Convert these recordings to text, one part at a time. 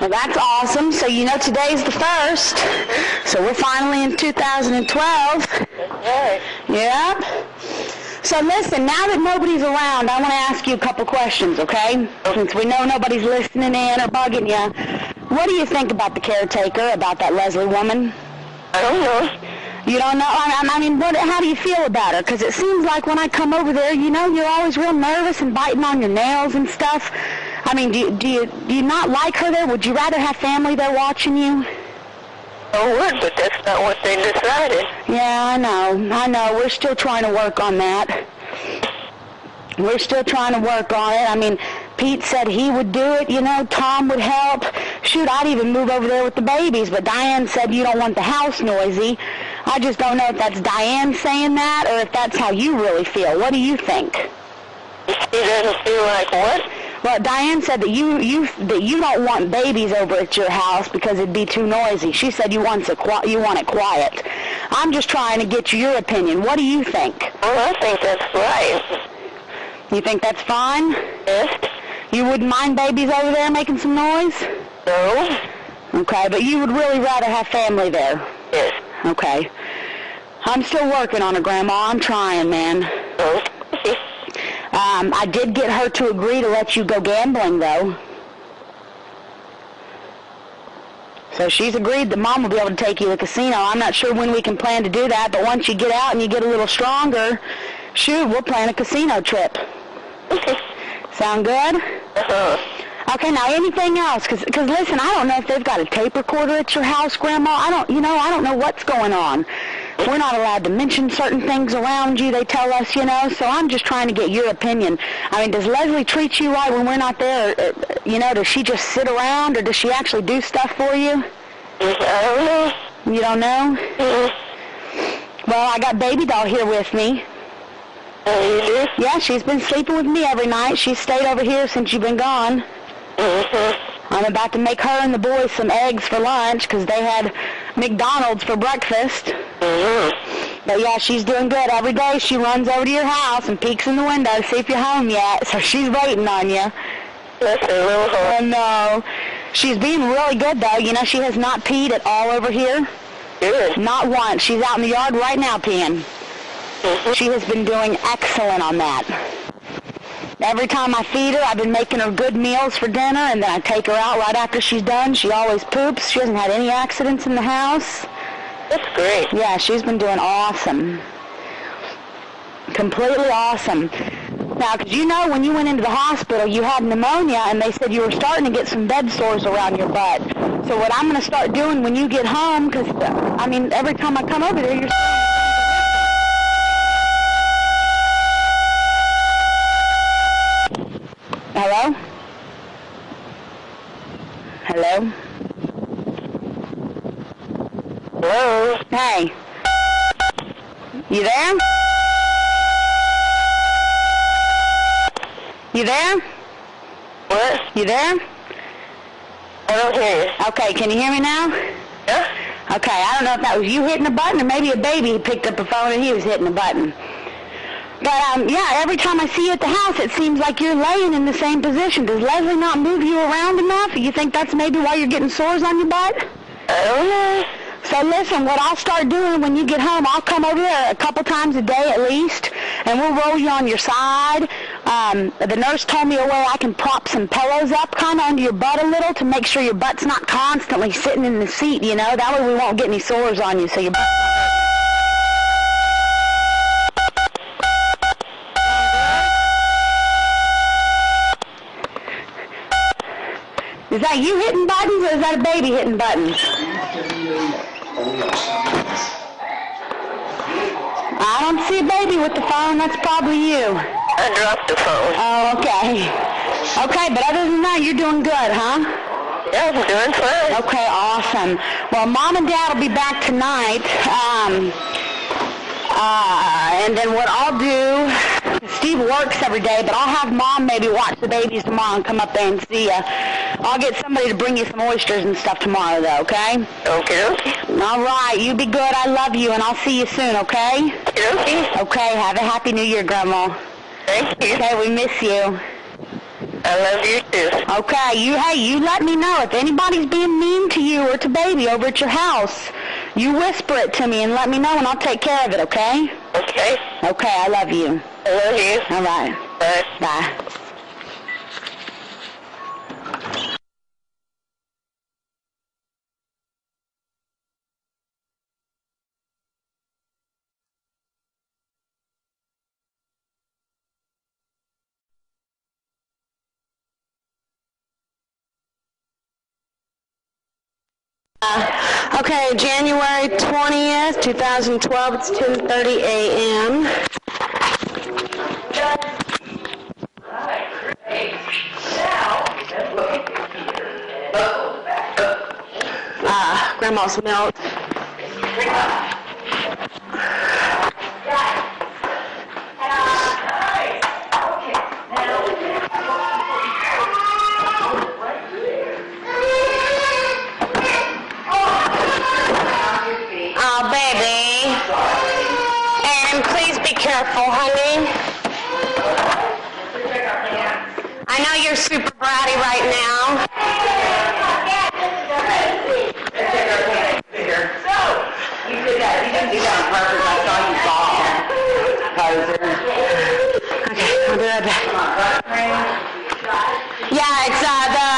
Well, that's awesome. So you know today's the first. So we're finally in 2012. Right. Yep. So listen, now that nobody's around, I want to ask you a couple questions, okay? Since we know nobody's listening in or bugging you, what do you think about the caretaker, about that Leslie woman? I don't know. You don't know? I, I mean, what, how do you feel about her? Because it seems like when I come over there, you know, you're always real nervous and biting on your nails and stuff. I mean, do you, do you, do you not like her there? Would you rather have family there watching you? Oh, I would, but that's not what they decided. Yeah, I know. I know. We're still trying to work on that. We're still trying to work on it. I mean, Pete said he would do it, you know, Tom would help. Shoot, I'd even move over there with the babies, but Diane said you don't want the house noisy. I just don't know if that's Diane saying that or if that's how you really feel. What do you think? She doesn't feel like what? Well, Diane said that you you that you don't want babies over at your house because it'd be too noisy. She said you want it you want it quiet. I'm just trying to get your opinion. What do you think? Well, I think that's right. You think that's fine? Yes? You wouldn't mind babies over there making some noise? No? Okay, but you would really rather have family there. Yes. Okay. I'm still working on it, Grandma. I'm trying, man. No? Um, I did get her to agree to let you go gambling, though. So she's agreed that Mom will be able to take you to the casino. I'm not sure when we can plan to do that, but once you get out and you get a little stronger, shoot, we'll plan a casino trip. Sound good? Uh-huh. Okay, now anything else? Because, cause listen, I don't know if they've got a tape recorder at your house, Grandma. I don't, you know, I don't know what's going on. We're not allowed to mention certain things around you, they tell us, you know, so I'm just trying to get your opinion. I mean, does Leslie treat you right when we're not there? Uh, you know, does she just sit around or does she actually do stuff for you? I don't know. You don't know? Mhm. Well, I got Baby Doll here with me. Oh, you do? Yeah, she's been sleeping with me every night. She's stayed over here since you've been gone. Mm-hmm. I'm about to make her and the boys some eggs for lunch because they had McDonald's for breakfast. Mm-hmm. But yeah, she's doing good. Every day she runs over to your house and peeks in the window to see if you're home yet. So she's waiting on you. That's a little hard. And no, she's being really good though. You know, she has not peed at all over here. Good. Not once. She's out in the yard right now peeing. Mhm. She has been doing excellent on that. Every time I feed her, I've been making her good meals for dinner, and then I take her out right after she's done. She always poops. She hasn't had any accidents in the house. That's great. Yeah, she's been doing awesome. Completely awesome. Now, because you know when you went into the hospital, you had pneumonia, and they said you were starting to get some bed sores around your butt. So what I'm going to start doing when you get home, because, I mean, every time I come over there, you're... Hello? Hello? Hello? Hey. You there? You there? What? You there? I don't hear you. Okay, can you hear me now? Yeah? Okay, I don't know if that was you hitting a button or maybe a baby picked up a phone and he was hitting a button. But um, yeah, every time I see you at the house, it seems like you're laying in the same position. Does Leslie not move you around enough? You think that's maybe why you're getting sores on your butt? I don't. So listen, what I'll start doing when you get home, I'll come over there a couple times a day at least, and we'll roll you on your side. Um, the nurse told me a way I can prop some pillows up kind of under your butt a little to make sure your butt's not constantly sitting in the seat, you know? That way we won't get any sores on you, so your butt... Is that you hitting buttons or is that a baby hitting buttons? I don't see a baby with the phone. That's probably you. I dropped the phone. Oh, okay. Okay, but other than that, you're doing good, huh? Yeah, I'm doing fine. Okay, awesome. Well, Mom and Dad will be back tonight. Um, uh, and then what I'll do, Steve works every day, but I'll have Mom maybe watch the babies tomorrow and come up there and see you. I'll get somebody to bring you some oysters and stuff tomorrow, though, okay? Okay, okay. All right, you be good. I love you, and I'll see you soon, okay? Okay, okay. Okay, have a happy new year, Grandma. Thank you. Okay, we miss you. I love you too. Okay, you hey, you let me know if anybody's being mean to you or to baby over at your house. You whisper it to me and let me know and I'll take care of it, okay? Okay? Okay, I love you. I love you. All right. Bye. Bye. Okay, January 20th, 2012, it's 10:30 a.m. Uh, Grandma's milk. Oh, baby. And please be careful, honey. I know you're super bratty right now. That. Do that. Okay, I'll be right back. Yeah, it's uh, the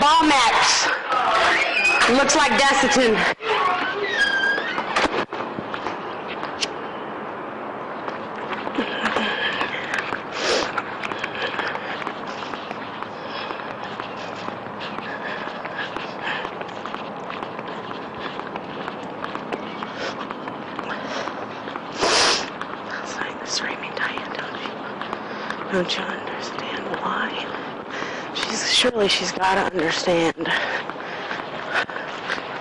Balmex. Looks like Desitin. It's like this Remy Diane, don't Don't you understand why? She's surely she's got to understand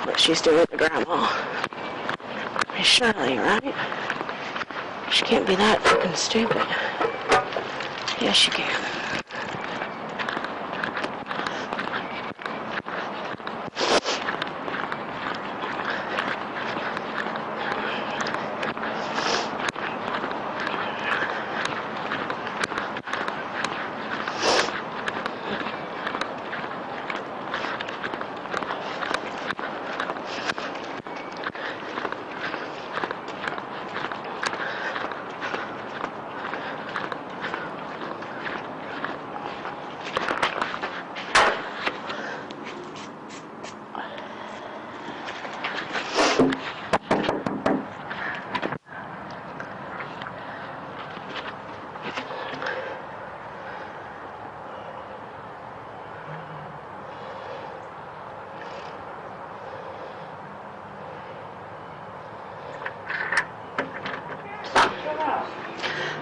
what she's doing to Grandma. Surely, right? She can't be that fucking stupid. Yes, she can.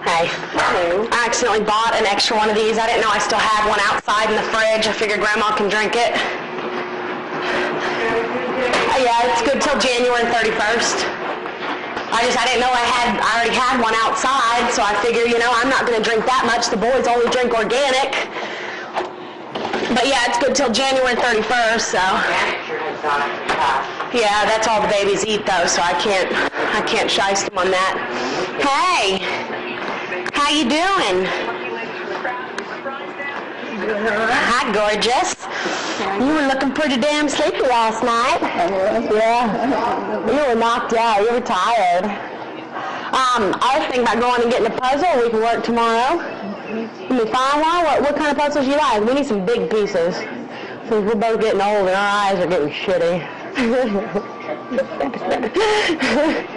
Hey. I accidentally bought an extra one of these. I didn't know I still had one outside in the fridge. I figured Grandma can drink it. Uh, Yeah, it's good till January 31st. I just, I didn't know I had, I already had one outside, so I figure, you know, I'm not gonna drink that much. The boys only drink organic. But yeah, it's good till January 31st, so. Yeah, that's all the babies eat though, so I can't, I can't shice them on that. Hey, how you doing? Hi, gorgeous. You were looking pretty damn sleepy last night. Yeah. You were knocked out. You were tired. Um, I was thinking about going and getting a puzzle. We can work tomorrow. Can we find one? What, what kind of puzzles you like? We need some big pieces. Since we're both getting old and our eyes are getting shitty.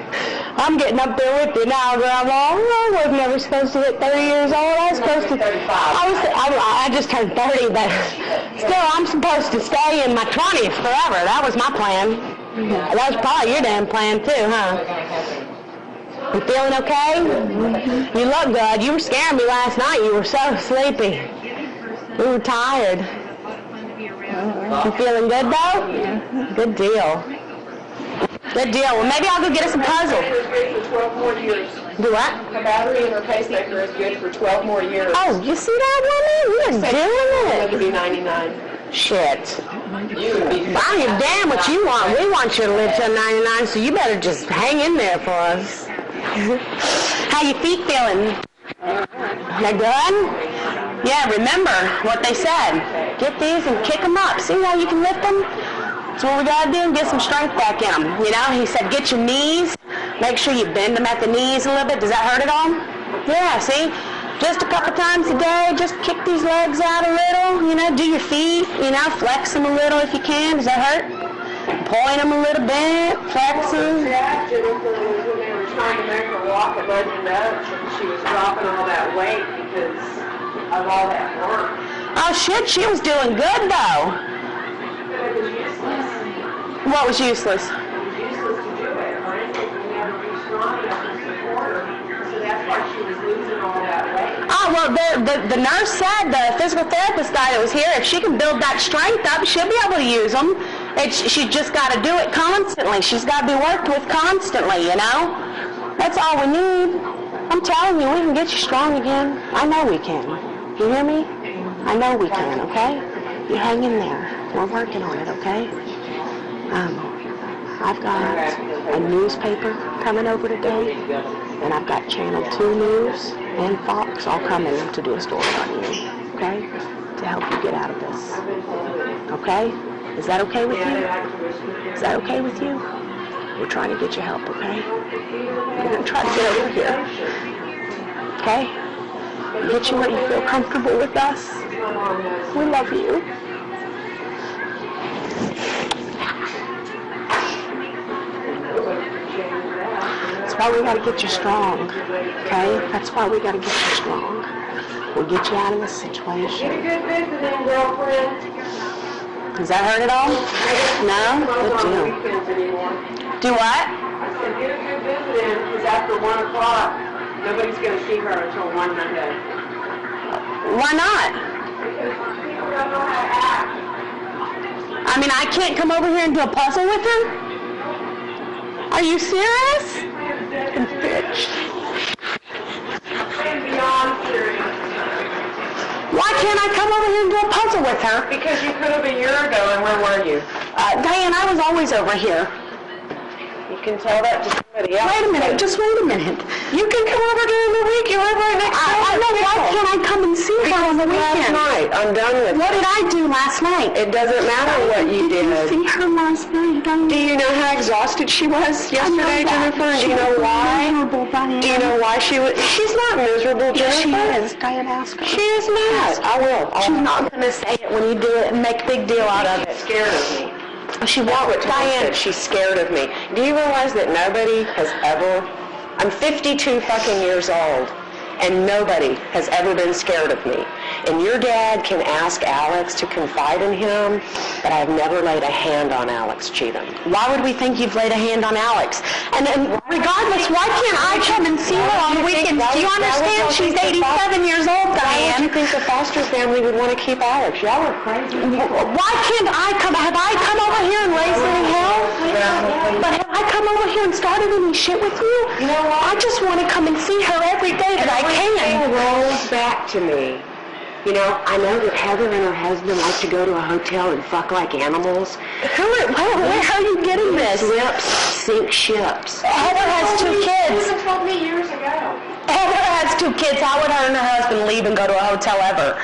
I'm getting up there with you now, Grandma. Oh, I was never supposed to hit 30 years old. I was supposed to. I was. I, I just turned 30, but still, I'm supposed to stay in my 20s forever. That was my plan. That was probably your damn plan too, huh? You feeling okay? You look good. You were scaring me last night. You were so sleepy. We were tired. You feeling good though? Good deal. Good deal. Well, maybe I'll go get us a puzzle. is good for 12 more years. Do what? Her battery in her pacemaker is good for 12 more years. Oh, you see that, woman? You're doing It'll doing be 99. it. Shit. I don't give damn what you want. We want you to live till 99, so you better just hang in there for us. How your feet feeling? They good? Yeah, remember what they said. Get these and kick them up. See how you can lift them? That's what we gotta do, get some strength back in them. You know, he said get your knees, make sure you bend them at the knees a little bit. Does that hurt at all? Yeah, see? Just a couple times a day, just kick these legs out a little, you know, do your feet, you know, flex them a little if you can. Does that hurt? Point them a little bit, flex them. Yeah, Jennifer was when they were trying to make her walk at Legend Oaks, and she was dropping all that weight because of all that work. Oh shit, she was doing good though. But it was useless. What was useless? Oh, well, the, the, the nurse said, the physical therapist guy that was here, if she can build that strength up, she'll be able to use them. It's, she's just got to do it constantly. She's got to be worked with constantly, you know? That's all we need. I'm telling you, we can get you strong again. I know we can. You hear me? I know we can, okay? You hang in there. We're working on it, okay? Um, I've got a newspaper coming over today, and I've got Channel 2 News and Fox all coming to do a story on you, okay? To help you get out of this. Okay? Is that okay with you? Is that okay with you? We're trying to get you help, okay? We're going to try to get over here. Okay? Get you where you feel comfortable with us. We love you. That's why we gotta get you strong, okay? That's why we gotta get you strong. We'll get you out of this situation. Visiting, girlfriend. Does that hurt at all? No? Good deal. Do what? I said, get a good visit in, because after one o'clock, nobody's gonna see her until one Monday. Why not? Because people don't know how to act. I mean, I can't come over here and do a puzzle with her? Are you serious? Bitch. And beyond serious. Why can't I come over here and do a puzzle with her? Because you could have a year ago, and where were you? Uh, Diane, I was always over here. Can tell that to somebody else. Wait a minute, just wait a minute. You can come over during the week, you live right next I, I know, why can't I come and see her on the weekend? Last night, I'm done with What did I do last night? It doesn't matter what you Did you see her last night? Do you know how exhausted she was yesterday. Jennifer? Do you know why? Do you know why she was? She's not miserable, Yes, she is. Diane, ask her. She is not. I will. I'll She's not going to say it when you do it and make a big deal out of it. scared of me. She That's won't. what Diane, said. She's scared of me. Do you realize that nobody has ever... I'm 52 fucking years old, and nobody has ever been scared of me. And your dad can ask Alex to confide in him, but I've never laid a hand on Alex Cheatham. why would we think you've laid a hand on Alex? And, and regardless, why can't I come and see her on the would you think- weekends? Do you would- why would understand? She's 87 years old, Why would you Diane. think the foster family would want to keep Alex? Y'all are crazy. Why can't I come? Have I come over here and raised any hell? But have I come over here and started any shit with you? You know what? I just want to come and see her every day that I. Everything rolls back to me. You know, I know that Heather and her husband like to go to a hotel and fuck like animals. Who are, where, where are you getting this? Lips sink ships. Heather has two kids. You told me years ago. Heather has two kids. How would her and her husband leave and go to a hotel ever?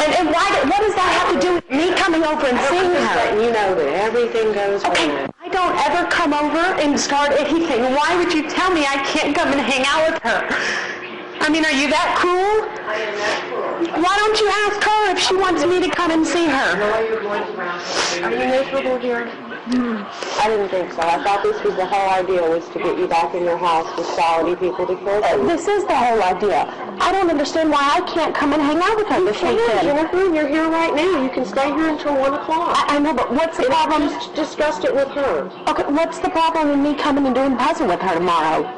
And, and why? What does that have to do with me coming over and seeing her? Letting you know that everything goes Okay, wrong. I don't ever come over and start anything. Why would you tell me I can't come and hang out with her? I mean, are you that cruel? I am that cruel. Why don't you ask her if she wants me to come and see her? Are you miserable here? Hmm. I didn't think so. I thought this was the whole idea was to get you back in your house with quality people to care for you. This is the whole idea. I don't understand why I can't come and hang out with her this weekend. Jennifer, you're here right now. You can stay here until 1 o'clock. I, I know, but what's the problem? Just discussed it with her. Okay, what's the problem with me coming and doing puzzle with her tomorrow?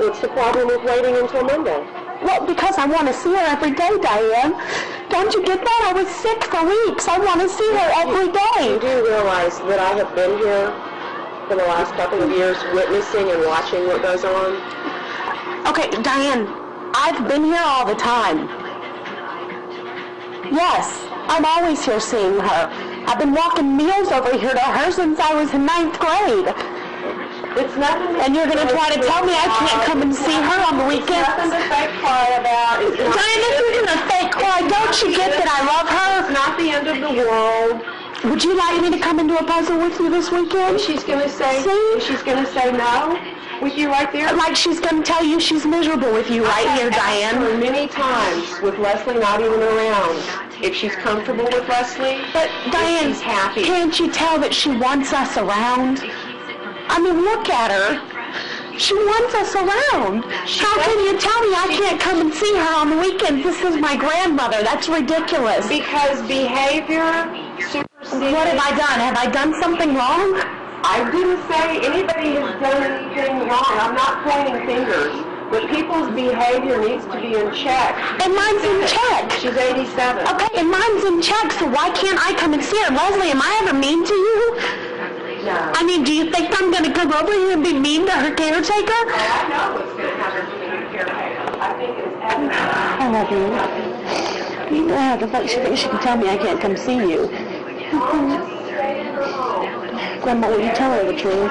What's the problem with waiting until Monday? Well, because I want to see her every day, Diane. Don't you get that? I was sick for weeks. I want to see her every You do realize that I have been here for the last couple of years witnessing and watching what goes on? Okay, Diane, I've been here all the time. Yes, I'm always here seeing her. I've been walking meals over here to her since I was in ninth grade. It's nothing. And you're gonna try to tell me I can't come and see her on the weekends? Nothing to fake cry about. It's Diane, this isn't a fake cry. Don't you get that I love her? It's not the end of the world. Would you like me to come into a puzzle with you this weekend? She's gonna say, See? she's gonna say no with you right there. Like she's gonna tell you she's miserable with you right here, Diane. her many times with Leslie not even around. If she's comfortable with Leslie, But Diane, she's happy. can't you tell that she wants us around? I mean, look at her. She wants us around. How can you tell me I can't come and see her on the weekends? This is my grandmother. That's ridiculous. because behavior supersedes. What have I done? Have I done something wrong? I didn't say anybody has done anything wrong. I'm not pointing fingers. But people's behavior needs to be in check. And mine's in check. She's 87. Okay, and mine's in check, so why can't I come and see her? Leslie, am I ever mean to you? No. I mean, do you think I'm going to come over here and be mean to her caretaker? I know what's going to happen to your caretaker. I think it's. I love you. You know how the fuck she thinks she can tell me I can't come see you. Grandma, will you tell her the truth?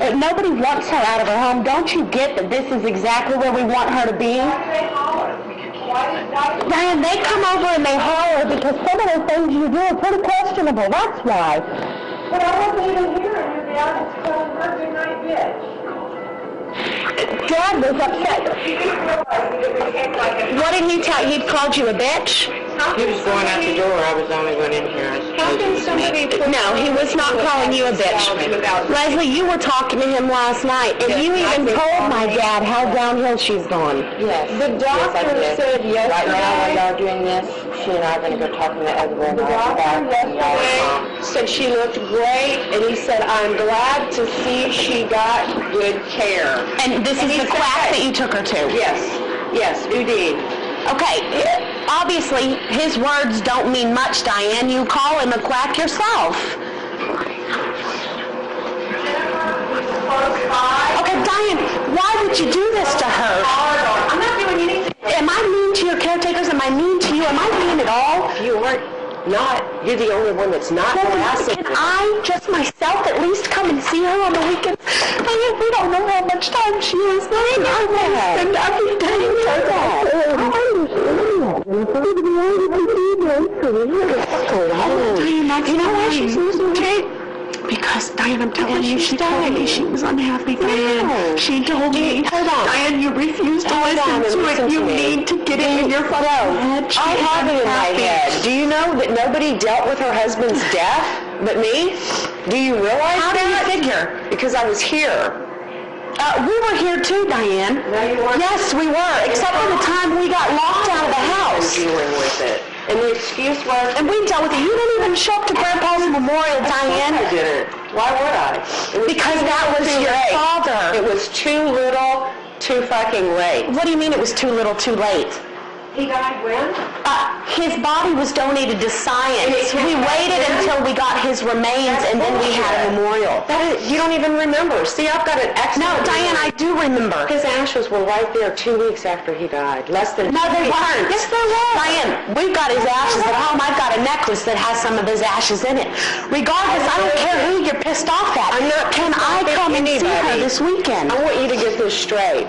Uh, nobody wants her out of her home. Don't you get that this is exactly where we want her to be? Diane, they come over and they holler because some of the things you do are pretty questionable. That's why. But I wasn't even here down and telling her night, bitch. Dad was upset. What did he tell you? He called you a bitch? He was going out the door, I was only going in here. I How suppose it can was somebody me. put No, he was not calling you a bitch. Leslie, you were talking to him last night, and you even told my dad how downhill she's gone. Yes. The doctor did. said Right now, while yesterday, y'all doing this, she and I are gonna go talk to the other one. the doctor yesterday said she looked great, and he said, I'm glad to see she got good care. And this is the said quack that. that you took her to. Yes, yes, Udine. Okay, obviously, his words don't mean much, Diane. You call him a quack yourself. Okay, Diane, why would you do this to her? I'm not doing anything. Am I mean to your caretakers? Am I mean to you? Am I mean at all? You aren't not. You're the only one that's not Well, harassing can. I just myself at least come and see her on the weekends? I mean, we don't know how much time she is. I know that. And every oh, day You know why she's losing weight? Because, Diane, I'm telling you, she told me she was unhappy, Diane. She told me. Hold on. Diane, you refuse to Hold listen to it. to You me. need to get it in your fucking head. She I have it in my head. Do you know that nobody dealt with her husband's death but me? Do you realize How do you that? figure? Because I was here. Uh, we were here too, Diane. No, you weren't. Yes, we were, except for the time we got locked out of the house. Dealing with it. And the excuse was, And we dealt with it. You didn't even show up to Grandpa's memorial, Diane. I didn't. Why would I? Because that was your late. father. It was too little, too fucking late. What do you mean it was too little, too late? He died when? Uh, his body was donated to science. We waited until we got his remains and then we had a memorial. That is, you don't even remember. See, I've got an excellent No, Diane, I do remember. His ashes were right there two weeks after he died. Less than No, they weren't. Yes, they were. Diane, we've got his ashes at home. I've got a necklace that has some of his ashes in it. Regardless, I don't care who you're pissed off at. I'm not Can I come and see her this weekend? I want you to get this straight.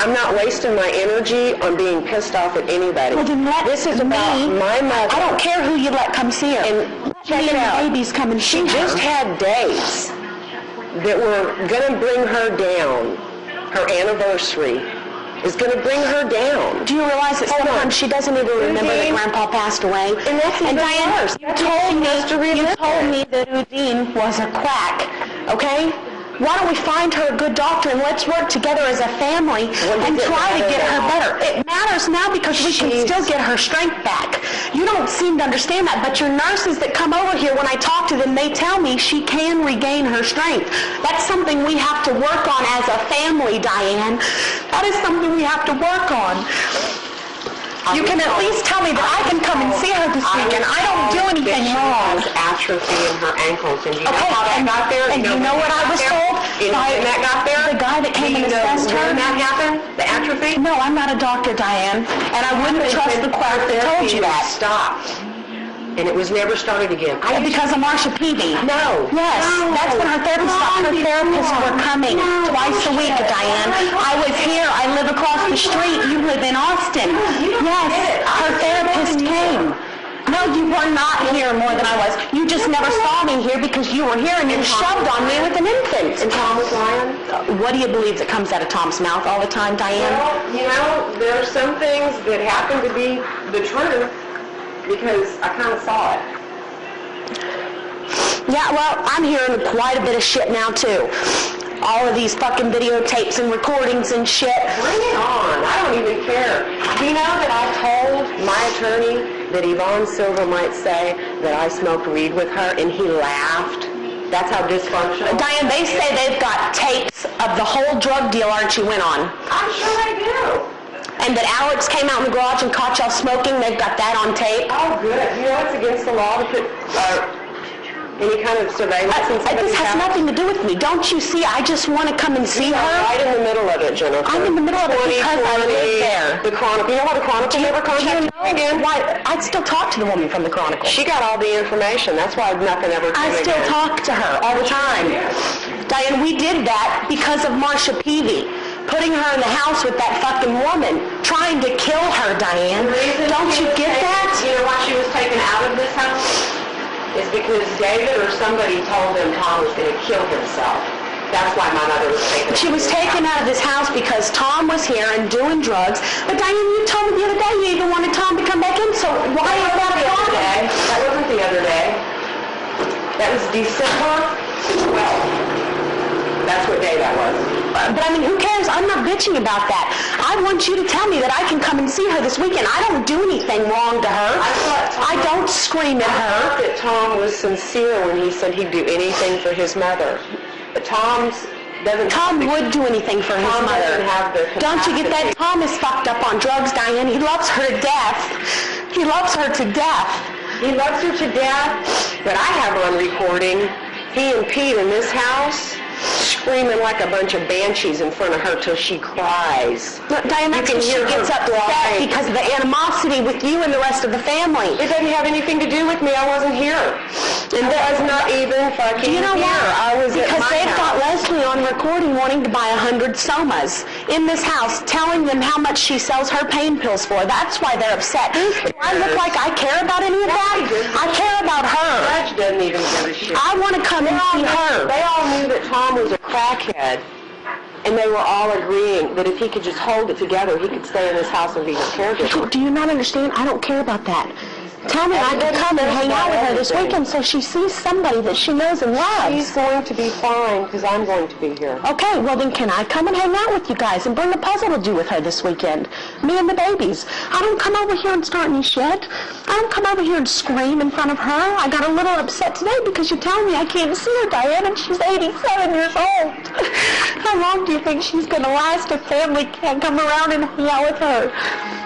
I'm not wasting my energy on being pissed off at anybody. Well, then let this is me- about my mother. I don't care who you let come see her. And check me it out. the babies come and She see her. just had dates that were going to bring her down. Her anniversary is going to bring her down. Do you realize that Hold on. sometimes she doesn't even remember that Grandpa passed away? And that's even Diane, worse. you told me, to you told me that Udine was a quack, okay? Why don't we find her a good doctor and let's work together as a family does and try to get her now? better? It matters now because we can still get her strength back. You don't seem to understand that, but your nurses that come over here, when I talk to them, they tell me she can regain her strength. That's something we have to work on as a family, Diane. That is something we have to work on. You can at least tell me that I can come and see her this weekend. I don't do anything wrong. Atrophy in her ankles, and you know how that got there? and you know what I was told? By that got there? The guy that came and assessed her. when that happened? The atrophy? No, I'm not a doctor, Diane, and I wouldn't trust the quack that told you that. Stop. And it was never started again. I Because of Marsha Peavy. no. Yes, that's when her therapist stopped. Her therapists were coming twice a week, Diane. I was here. I live across the street. You live in Austin. Yes, her therapist came. No, you were not here more than I was. You just never saw me here because you were here and you shoved on me with an infant. And Tom was lying. Uh, what do you believe that comes out of Tom's mouth all the time, Diane? Well, you know, there are some things that happen to be the truth because I kind of saw it. Yeah, well, I'm hearing quite a bit of shit now too. All of these fucking videotapes and recordings and shit. Bring it on. I don't even care. Do you know that I told my attorney that Yvonne Silva might say that I smoked weed with her, and he laughed? That's how dysfunctional. Diane, they say they've got tapes of the whole drug deal Archie went on. I'm sure they do. And that Alex came out in the garage and caught y'all smoking. They've got that on tape. Oh, good. You know it's against the law to put uh, any kind of surveillance I, in I, somebody's this has house? nothing to do with me. Don't you see? I just want to come and see You're her. right in the middle of it, Jennifer. I'm in the middle of it because I live there. The Chronicle. You know why the Chronicle never Do you contacted me again? know why? I'd still talk to the woman from the Chronicle. She got all the information. That's why nothing ever came I still again. talk to her all the time. Diane, we did that because of Marsha Peavy. Putting her in the house with that fucking woman, trying to kill her, Diane. Don't you get taken- that? You know why she was taken out of this house? Is because David or somebody told them Tom was going to kill himself. That's why my mother was taken. She was taken out of this house because Tom was here and doing drugs. But Diane, you told me the other day you even wanted Tom to come back in, so why is that a the other day. That wasn't the other day. That was December 12th. That's what day that was. But I mean, who cares? I'm not bitching about that. I want you to tell me that I can come and see her this weekend. I don't do anything wrong to her. I thought Tom- I don't scream at her. I thought that Tom was sincere when he said he'd do anything for his mother. But Tom's doesn't. Tom would do anything for his mother. doesn't have the Don't you get that? Tom is fucked up on drugs, Diane. He loves her to death. He loves her to death. He loves her to death, but I have on recording he and Pete in this house screaming like a bunch of banshees in front of her till she cries. Look, Diane, that's when she gets upset cry. because of the animosity with you and the rest of the family. It doesn't have anything to do with me. I wasn't here. And I was not even fucking Do you know here. why? I was because they've got. Leslie on recording wanting to buy a hundred somas in this house, telling them how much she sells her pain pills for. That's why they're upset. Do I look like I care about any of that? I care about her. Judge doesn't even give a shit. I want to come and see her. They all knew that Tom was a crackhead, and they were all agreeing that if he could just hold it together, he could stay in this house and be her caregiver. Do you not understand? I don't care about that. Tell me I can come and hang out with her this weekend so she sees somebody that she knows and He's She's going to be fine because I'm going to be here. Okay, well then can I come and hang out with you guys and bring a puzzle to do with her this weekend? Me and the babies. I don't come over here and start any shit. I don't come over here and scream in front of her. I got a little upset today because you tell me I can't see her, Diane, and she's 87 years old. How long do you think she's going to last if family can't come around and hang out with her?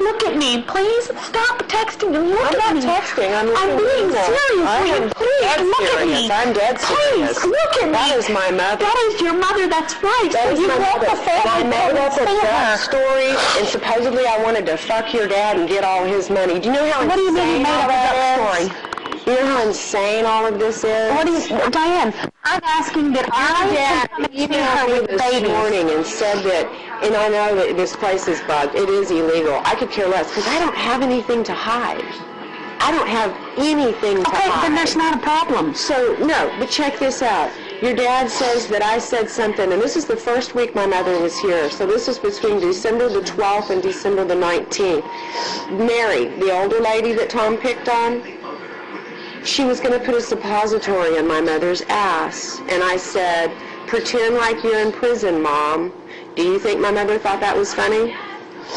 Look at me, please. Stop texting and look I'm at not me. texting. I'm I'm looking being at you. serious. I am please dead look at serious. me? I'm dead serious. Please look at me. That is my mother. That is your mother. That's right. That so you mother. the family I made up a her. backstory, and supposedly I wanted to fuck your dad and get all his money. Do you know how What do you mean you made up that is? You know how insane all of this is? What do you, Diane? I'm asking that I Dad can come and see emailed her me this babies. morning and said that, and I know that this place is bugged. It is illegal. I could care less because I don't have anything to hide. I don't have anything to Okay, hide. then that's not a problem. So, no, but check this out. Your dad says that I said something, and this is the first week my mother was here, so this is between December the 12th and December the 19th. Mary, the older lady that Tom picked on, she was going to put a suppository in my mother's ass, and I said, pretend like you're in prison, Mom. Do you think my mother thought that was funny?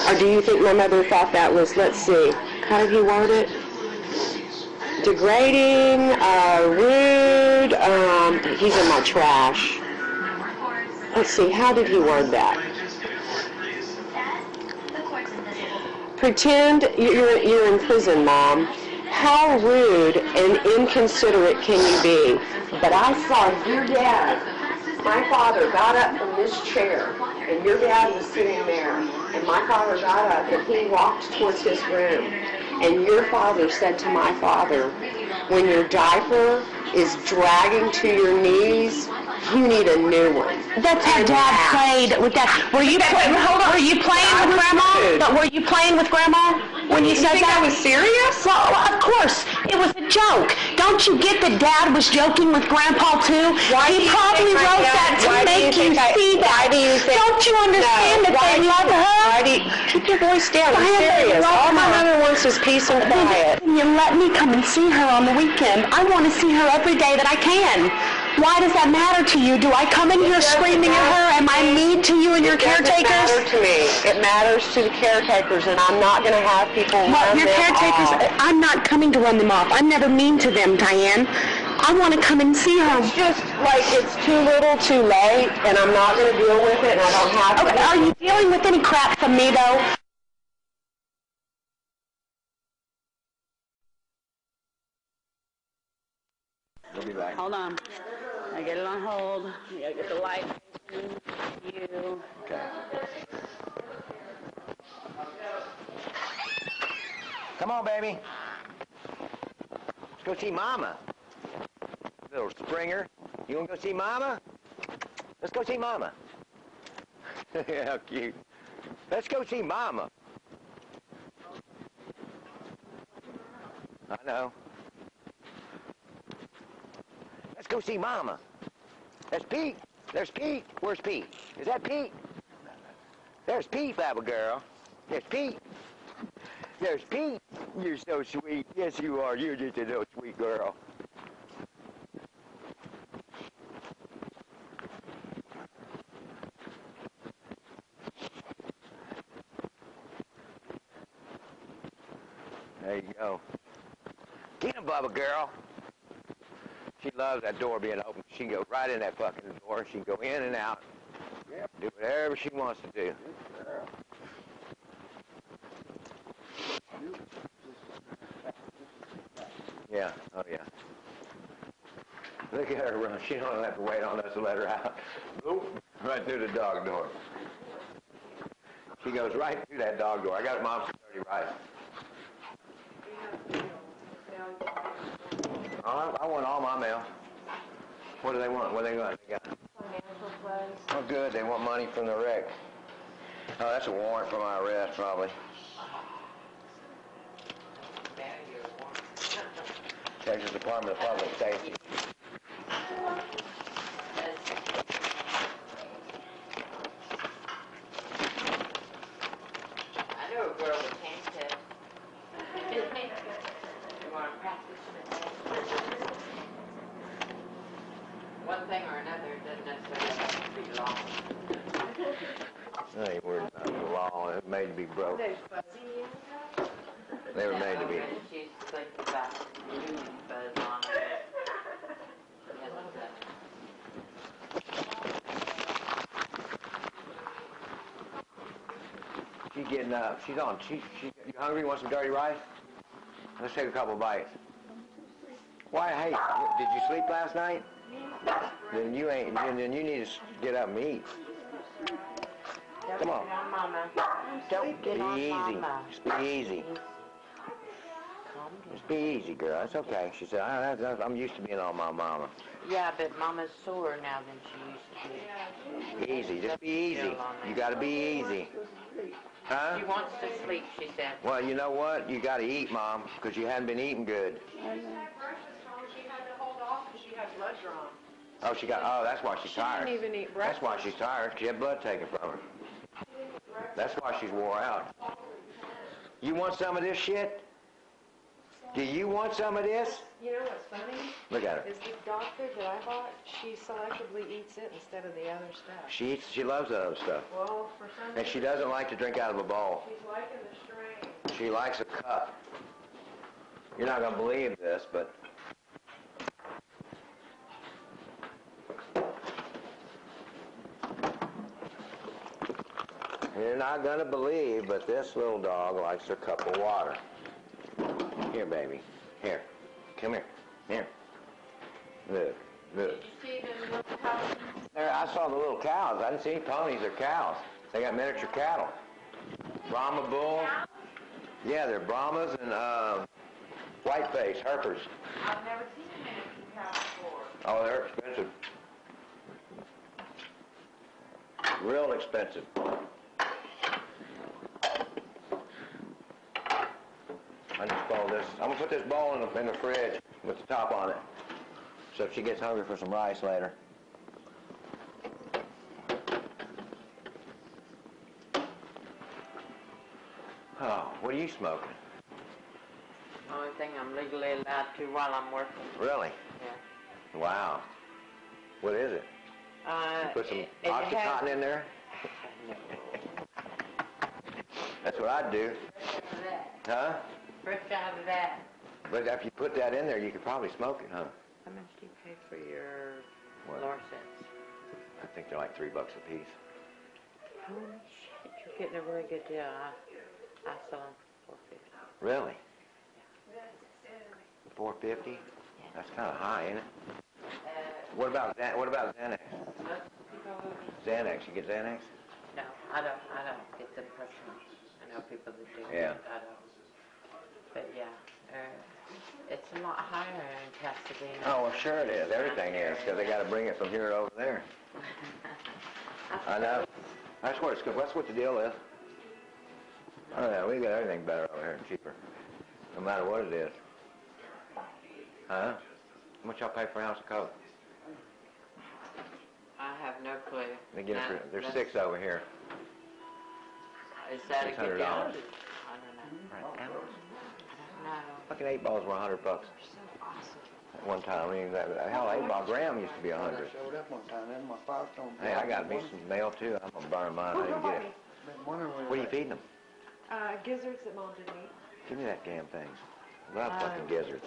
Or do you think my mother thought that was, let's see, how did he word it? degrading, uh, rude, um, he's in my trash. Let's see, how did he word that? Pretend you're, you're in prison, Mom. How rude and inconsiderate can you be? But I saw your dad, my father, got up from this chair, and your dad was sitting there, and my father got up and he walked towards his room. And your father said to my father, when your diaper is dragging to your knees, you need a new one. That's how And Dad laughed. played with that. Were you playing? Hold on. Were you playing with Grandma? But were you playing with Grandma when you, You said that? I was serious? Well, of course, it was a joke. Don't you get that Dad was joking with Grandpa too? Why he probably wrote am? that to you make you, think I- see that. why do you think- Don't you understand No, that they do you- love her? Why do you, keep your voice down? I'm Why do they serious. All my mother wants is peace and quiet. Can you let me come and see her on the weekend? I want to see her every day that I can. Why does that matter to you? Do I come in here screaming at her? Am I mean to you and your caretakers? It doesn't matter to me. It matters to the caretakers, and I'm not going to have people Well, your caretakers, off. Uh, I'm not coming to run them off. I'm never mean to them, Diane. I want to come and see her. It's just like it's too little, too late, and I'm not going to deal with it, and I don't have Okay, to. are you dealing with any crap from me, though? We'll be back. Hold on. I get it on hold. I gotta get the light. You. Okay. Come on, baby. Let's go see Mama. Little Springer. You want to go see Mama? Let's go see Mama. How cute. Let's go see Mama. I know. Let's go see Mama. That's Pete. There's Pete. Where's Pete? Is that Pete? There's Pete, Baba girl. There's Pete. There's Pete. You're so sweet. Yes, you are. You're just a little sweet girl. There you go. Get him, Bubba girl. She loves that door being open. She can go right in that fucking door. She can go in and out. Do whatever she wants to do. Yeah, oh yeah. Look at her run. She don't have to wait on us to let her out. Right through the dog door. She goes right through that dog door. I got mom's security right. I, I want all my mail. What do they want? What do they want? They got. Oh, good. They want money from the wreck. Oh, that's a warrant for my arrest, probably. Texas Department of Public Safety. I know a girl with hand test. You want to practice it? One thing or another doesn't necessarily have to be law. I ain't worried about the law. It made to be broke. They were made to be. She's thinking about doing fuzz on it. Yeah, look at that. She's getting up. She's on. She, she, you hungry? Want some dirty rice? Let's take a couple bites. Why, hey, did you sleep last night? Then you ain't, then, you need to get up and eat. Come on. Don't get Be easy. Just be easy. Just be easy, girl. It's okay. She said, I, I'm used to being on my mama. Yeah, but Mama's sore now than she used to be. Easy. Just be easy. You got to be easy. Huh? She wants to sleep, she said. Well, you know what? You got to eat, Mom, because you hadn't been eating good. She didn't have her. She had to hold off because she had blood drawn. Oh, she got, oh, that's why she's tired. She didn't even eat breakfast. That's why she's tired. She had blood taken from her. That's why she's wore out. You want some of this shit? Do you want some of this? You know what's funny? Look at her. Is the doctor that I bought, she selectively eats it instead of the other stuff. She eats, she loves that other stuff. Well, for some And she doesn't like to drink out of a bowl. she's liking the strain. She likes a cup. You're not gonna believe this, but you're not gonna believe, but this little dog likes her cup of water. Here, baby. Here. Come here. Here. Look. Look. There, I saw the little cows. I didn't see any ponies or cows. They got miniature cattle. Brahma bull. Yeah, they're Brahmas and uh, whiteface Herefords. I've never seen a Manatee cow before. Oh, they're expensive. Real expensive. I just bought this. I'm gonna put this bowl in the, in the fridge with the top on it. So if she gets hungry for some rice later. Oh, what are you smoking? Only thing I'm legally allowed to while I'm working. Really? Yeah. Wow. What is it? Uh, Put some it- it Oxycontin has- in there? That's what I'd do. Huh? Fresh out of that. But if you put that in there, you could probably smoke it, huh? How much do you pay for your What? Lorcets? I think they're like three bucks a piece. Holy shit, you're getting a really good deal. I, I sell them for four fifty. Really? Yeah. Four fifty? That's kind of high, ain't it? What about What about Xanax? Xanax, you get Xanax? No, I don't, I don't get them personally. I know people that do. Yeah. but I don't. But yeah, uh, it's a lot higher in Pasadena. Oh, well, sure it is. Everything is, because they got to bring it from here over there. I know. That's what it's. good. That's what the deal is. Oh yeah, we got everything better over here and cheaper, no matter what it is. Huh? How much y'all pay for an ounce of coke? I have no clue. They get it No, for, there's six over here. Is that a good $600. deal? I don't know. Right, ounce. I don't know. Fucking eight balls were a hundred bucks that's so awesome at one time. I mean, that, hell, eight ball gram used to be a hundred. Showed up one time, then my Firestone. Hey, I got me some mail too. I'm gonna burn mine. I didn't get it. Been wondering where What are you feeding them? Uh, gizzards that Mom didn't eat. Give me that damn thing. I love fucking gizzards.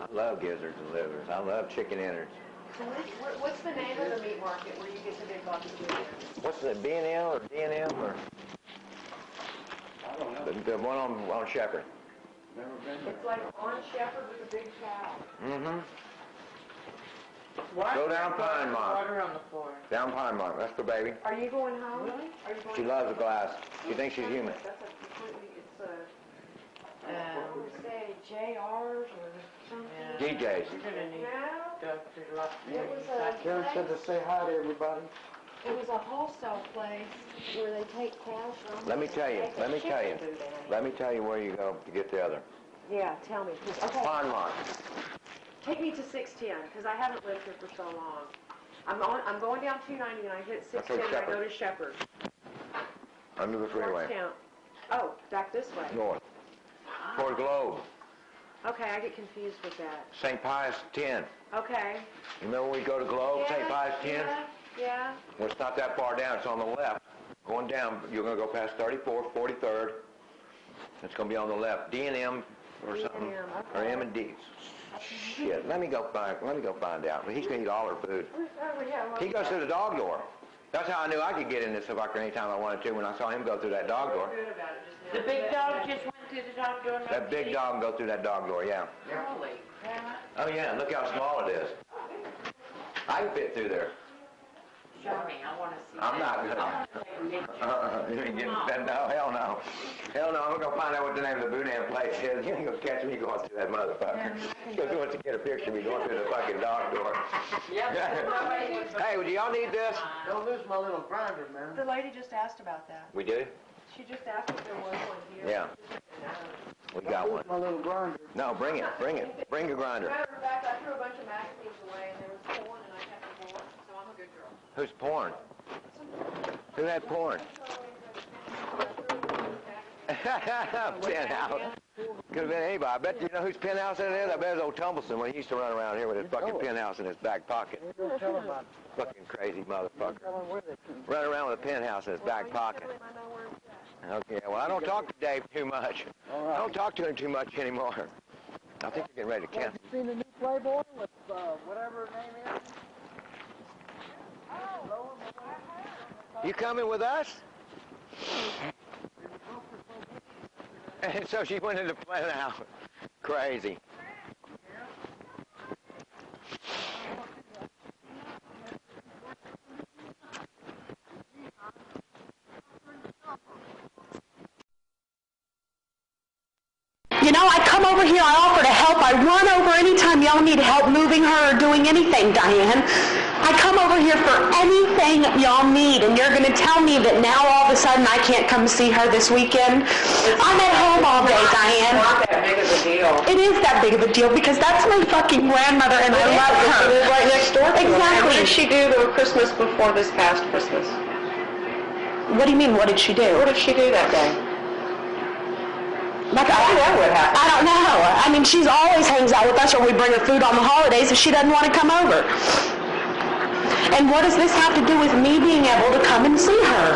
I love gizzards and livers. I love chicken innards. What- What's the name of the meat market where you get the big box of? What's it, B and L or D and M or I don't know, the, the one on on Shepherd? never been there. It's like on Shepherd with a big cow. Mm-hmm. Why Go down Pine Mark. Water on the floor. Down Pine Mark. That's the baby. Are you going home? Are you going? She loves a glass. She thinks she's human. That's a completely, it's a, Um, what would we say, JRs or something? yeah. DJs. You're gonna need No, to go through lots of it was a Karen said to say hi to everybody. it was a wholesale place where they take cows from. Let me tell you. Take a Let me tell you. chicken food in. Let me tell you where you go to get the other. Yeah, tell me, 'cause- okay, Pine Mark. take me to six ten, because I haven't lived here for so long. I'm on, I'm going down two ninety and I hit six ten and I go to Shepherd. Under the freeway. Georgetown. Oh, back this way. North. Ah. Toward Globe. Okay, I get confused with that. St. Pius 10. Okay. Remember when we go to Globe, St. Yeah, Pius 10? Yeah, yeah. Well, it's not that far down. It's on the left. Going down, you're going to go past 34, 43rd. It's going to be on the left. D and M or D&M, something. okay. Or M and D. Shit. Let me go find. Let me go find out. But he's going to eat all her food. Oh, yeah, He goes through the dog door. That's how I knew I could get in this sucker anytime I wanted to when I saw him go through that dog door. good about it, just The big dog just went through the dog door. That big dog can go through that dog door, yeah. it. Holy crap. Oh yeah, look how small it is. I can fit through there. Show me, I wanna see I'm that. not I wanna take a. Uh-uh, you ain't getting that, no, hell no. Hell no, I'm gonna find out what the name of the boudin place is. You ain't gonna catch me going through that motherfucker. Because wants to get a picture of me going through the fucking dog door. Yep. Would- Hey, do y'all need this? Don't lose my little grinder, man. The lady just asked about that. We do? She just asked if there was one here. Yeah, we got one. my little grinder. No, bring it, bring it. Bring your grinder. Matter of fact, I threw a bunch of magazines away and there was porn and I kept the porn, so I'm a good girl. Who's porn? Who had porn? Penthouse. Could have been anybody. I bet you know whose penthouse it is? I bet it's old Tumbleson when he used to run around here with his fucking penthouse in his back pocket. You go tell them about, Fucking crazy motherfucker. tell them where they can. Run around with a penthouse in his back pocket. Okay, well I don't talk to Dave too much. All I don't talk to him too much anymore. I think they're getting ready to Have you seen the new Playboy with, uh, whatever her name is? You coming with us? And so she went into penthouse. Crazy. I come over here, I offer to help, I run over anytime y'all need help moving her or doing anything, Diane. I come over here for anything y'all need, and you're gonna tell me that now all of a sudden I can't come see her this weekend? I'm at home all day, Diane. It's Not that big of a deal. It is that big of a deal because that's my fucking grandmother and I love her. She lives right next door to her. Exactly. What did she do the Christmas before this past Christmas? What do you mean, what did she do? What did she do that day? Like, I don't know what happened. I don't know. I mean, she's always hangs out with us or we bring her food on the holidays if she doesn't want to come over. And what does this have to do with me being able to come and see her?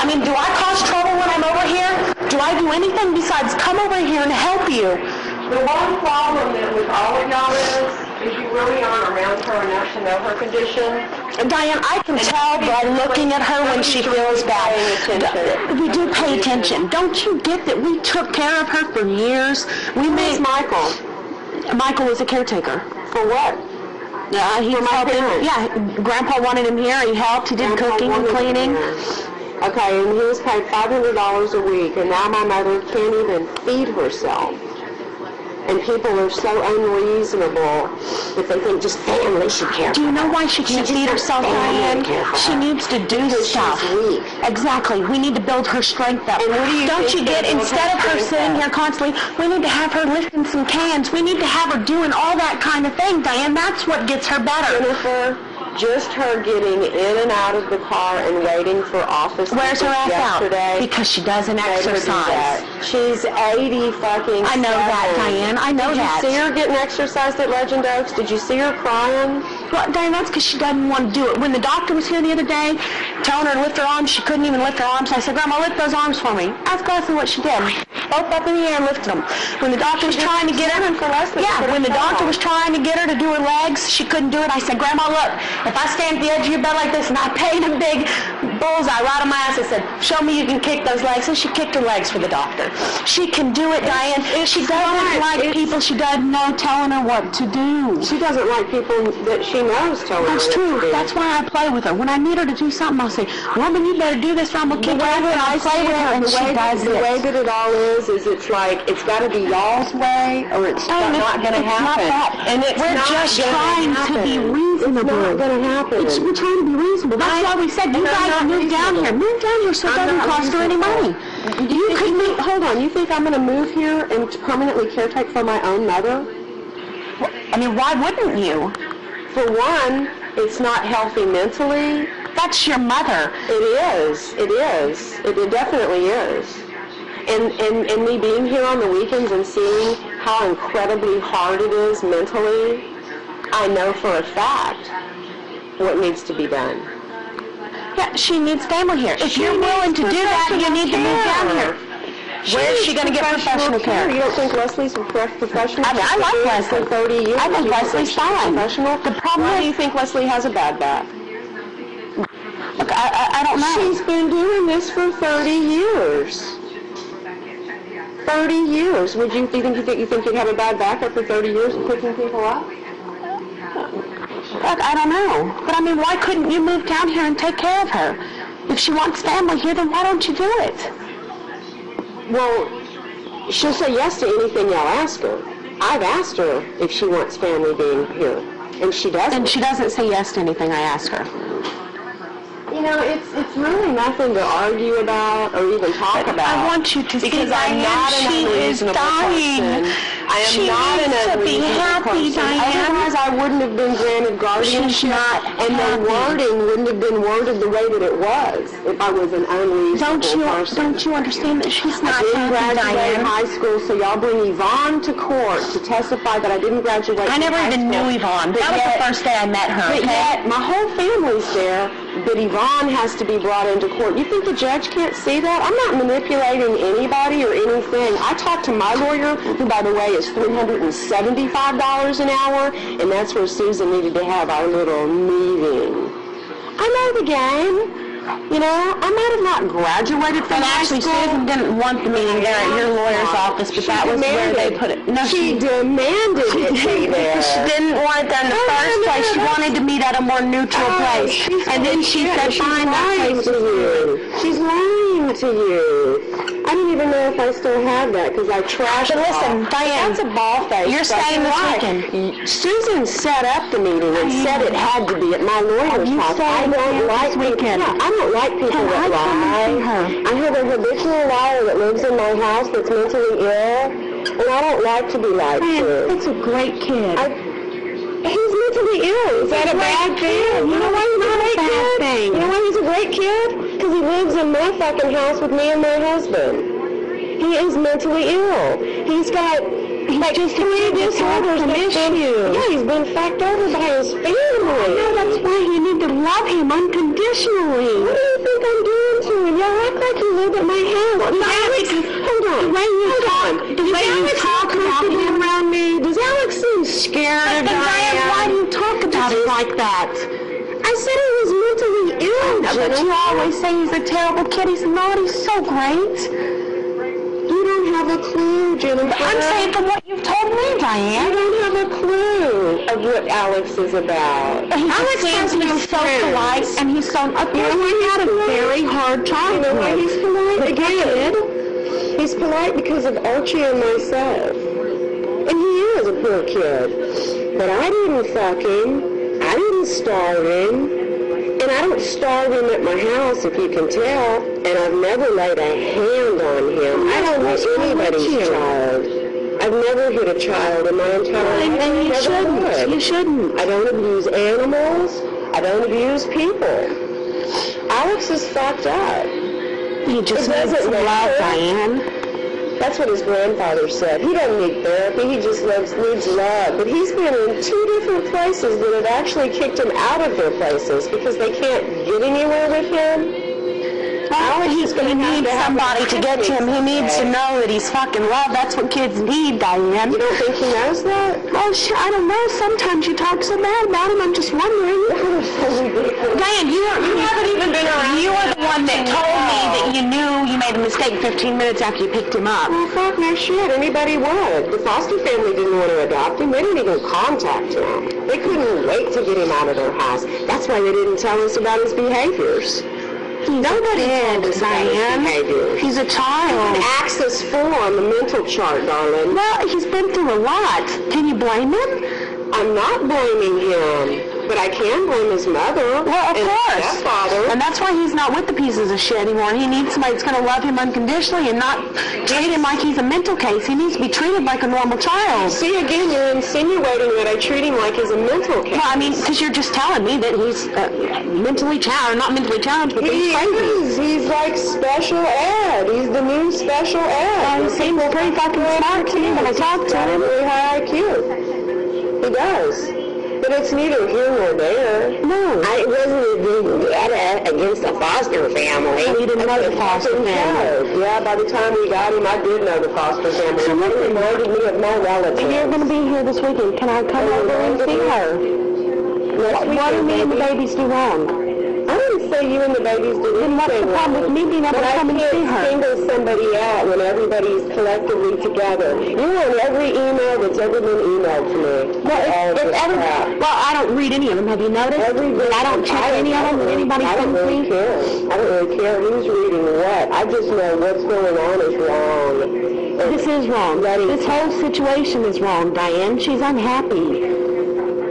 I mean, do I cause trouble when I'm over here? Do I do anything besides come over here and help you? The one problem that with all of y'all is, is you really aren't around her enough to know her condition. And Diane, I can tell by looking at her when she feels bad. We do pay attention. Don't you get that we took care of her for years? We made Michael? Michael was a caretaker. For what? Yeah, he was helping. parents. Yeah, Grandpa wanted him here. He helped. He did Grandpa cooking and cleaning. Okay, and he was paid $500 a week, and now my mother can't even feed herself. And people are so unreasonable that they think just family should care. Do you know why she can't feed herself, Diane? to care for She needs to do Because stuff. Exactly. We need to build her strength up. And what do you Don't you get, instead of her sitting up? here constantly, we need to have her lifting some cans. We need to have her doing all that kind of thing, Diane. That's what gets her better. Jennifer, just her getting in and out of the car and waiting for office Where's her ass yesterday. out? Because she doesn't do exercise. that. She's 80 fucking I know that. Diane. I know Did that. you see her getting exercised at Legend Oaks? Did you see her crying? Well, Diane, that's because she doesn't want to do it. When the doctor was here the other day, telling her to lift her arms, she couldn't even lift her arms. I said, Grandma, lift those arms for me. Ask Leslie what she did. Both up in the air and lifted them. When the doctor was trying to get her, for Leslie to yeah, when the doctor was trying to get her to do her legs, she couldn't do it. I said, Grandma, look, if I stand at the edge of your bed like this and I paint a big bullseye right on my ass, I said, show me you can kick those legs. And she kicked her legs for the doctor. She can do it, Diane. She doesn't like people she doesn't know telling her what to do. She doesn't like people that she knows telling her That's true. That's why I play with her. When I need her to do something, I'll say, Woman, you better do this or I'm going to kick your ass. And I play with her and the she way, does the it. way that it all is, is it's like, it's got to be y'all's way, or it's oh, Diane, not going to it's not happen. that. And it's We're just gonna trying to be reasonable. It's not going to happen. It's, we're trying to be reasonable. That's why we said you guys move down here. Move down here so it doesn't cost her any money. reasonable. You could move, hold on, you think I'm going to move here and permanently caretake for my own mother? I mean, why wouldn't you? For one, it's not healthy mentally. That's your mother. It is. It is. It, it definitely is. And, and, and me being here on the weekends and seeing how incredibly hard it is mentally, I know for a fact what needs to be done. Yeah, she needs family here. If She you're willing to do that, you need to move down here. Where is she going to get professional care? You don't think Leslie's a professional? I mean, I like Leslie. For 30 years. I think Leslie's fine. Professional? The problem Why do is- you think Leslie has a bad back? Look, I, I, I don't know. She's been doing this for 30 years. 30 years. Would you think you think you think you'd have a bad back after 30 years of picking people up? But I don't know. But I mean, why couldn't you move down here and take care of her? If she wants family here, then why don't you do it? Well, she'll say yes to anything y'all ask her. I've asked her if she wants family being here, and she doesn't. And she doesn't say yes to anything I ask her. You know, it's it's really nothing to argue about or even talk about. I want you to see because I'm Diane, she is dying. person. I am She not an be unreasonable happy, person. Diane. Otherwise, I wouldn't have been granted guardianship, She's not and happy. the wording wouldn't have been worded the way that it was if I was an unreasonable Don't you person. don't you understand that she's not I didn't graduate Diane? high school, so y'all bring Yvonne to court to testify that I didn't graduate. I never even knew Yvonne. That was yet- the first day I met her. But okay? yet, my whole family's there, but Yvonne has to be brought into court. You think the judge can't see that? I'm not manipulating anybody or anything. I talked to my lawyer, who, by the way, is $375 an hour, and that's where Susan needed to have our little meeting. I know the game. You know, I might have not graduated from And high actually, school. Susan didn't want the meeting there at your lawyer's office, but She that was where they put it. No, she, demanded it. She didn't want it there in the No, no, first no, place. She that's- wanted to meet at a more neutral Oh, place. And then she of said, fine, that She's lying place to you. She's lying to you. I don't even know if I still have that because I trashed But it listen. Diane, That's a ball face. you're staying this weekend. Susan set up the meeting and said it had to be at my lawyer's house. I don't like this weekend? Yeah, I don't like people Can that I lie. her? I have a habitual liar that lives in my house that's mentally ill, and I don't like to be lied to. It's a great kid. I, he's mentally ill. Is that a bad thing? You know why he's a great kid? thing. You know why he's a great kid? Because he lives in my fucking house with me and my husband. He is mentally ill. He's got like just three that disorders. been- issues. Yeah, he's been fucked over by his family. No, that's why you need to love him unconditionally. What do you think I'm doing to him? Y'all act like you live at my house. Does Alex, hold on. The way you hold talk- on. the Does way you talk about him- around me? Does Alex seem scared of Diane, why do you talk about it like that? I said he was mentally ill, But you always say he's a terrible kid. He's not. He's so great. You don't have a clue, Jennifer. I'm saying from what you've told me, Diane. You don't have a clue of what Alex is about. He Alex seems be so friends. polite, and he's so. Of You know he had a polite? very hard You childhood. know why he's polite? Again, he's polite because of Archie and myself. And he is a poor kid. But I didn't fuck him. I didn't starve him. And I don't starve him at my house, if you can tell. And I've never laid a hand on him. I don't hit anybody's child. I've never hit a child in my entire life. And, and you Never shouldn't. would. You shouldn't. I don't abuse animals. I don't abuse people. Alex is fucked up. He just It doesn't some love, matter. Diane. That's what his grandfather said. He doesn't need therapy. He just loves, needs love. But he's been in two different places that have actually kicked him out of their places because they can't get anywhere with him. Alex is going to have needs to have somebody to get to him. He needs to know that he's fucking loved. That's what kids need, Diane. You don't think he knows that? Oh, shit, I don't know. Sometimes you talk so bad about him. I'm just wondering. Diane, you are, you haven't even been around. You are the one that told me that you knew you made a mistake 15 minutes after you picked him up. Well, fuck no shit. Anybody would. The foster family didn't want to adopt him. They didn't even contact him. They couldn't wait to get him out of their house. That's why they didn't tell us about his behaviors. Nobody told us about his Diane. behaviors. He's a child. four on the mental chart, darling. Well, he's been through a lot. Can you blame him? I'm not blaming him, but I can blame his mother Well, of and course. stepfather. And that's why he's not with the pieces of shit anymore. He needs somebody that's going to love him unconditionally and not treat him like he's a mental case. He needs to be treated like a normal child. See, again, you're insinuating that I treat him like he's a mental case. Well, I mean, because you're just telling me that he's uh, mentally challenged, not mentally challenged, but He he's crazy. is. He's like special ed. He's the new special ed. Well, he seems pretty fucking smart to me when I talk to him. Really high IQ. He does. But it's neither here nor there. No. I wasn't a against the foster family. You didn't know the foster family. Yeah, by the time we got him, I did know the foster family. It reminded me of my relatives. You're going to be here this weekend. Can I come over and see her? What, what do me and the babies do wrong? I didn't say you and the babies did Then what's the problem with me being able But to I come and see her? single somebody out when everybody's collectively together. You're on every email that's ever been emailed to me. Well, if, if every, well, I don't read any of them. Have you noticed? Every I don't check any of them. Anybody I don't really me? care. I don't really care who's reading what. I just know what's going on is wrong. This is wrong. This whole situation is wrong, Diane. She's unhappy.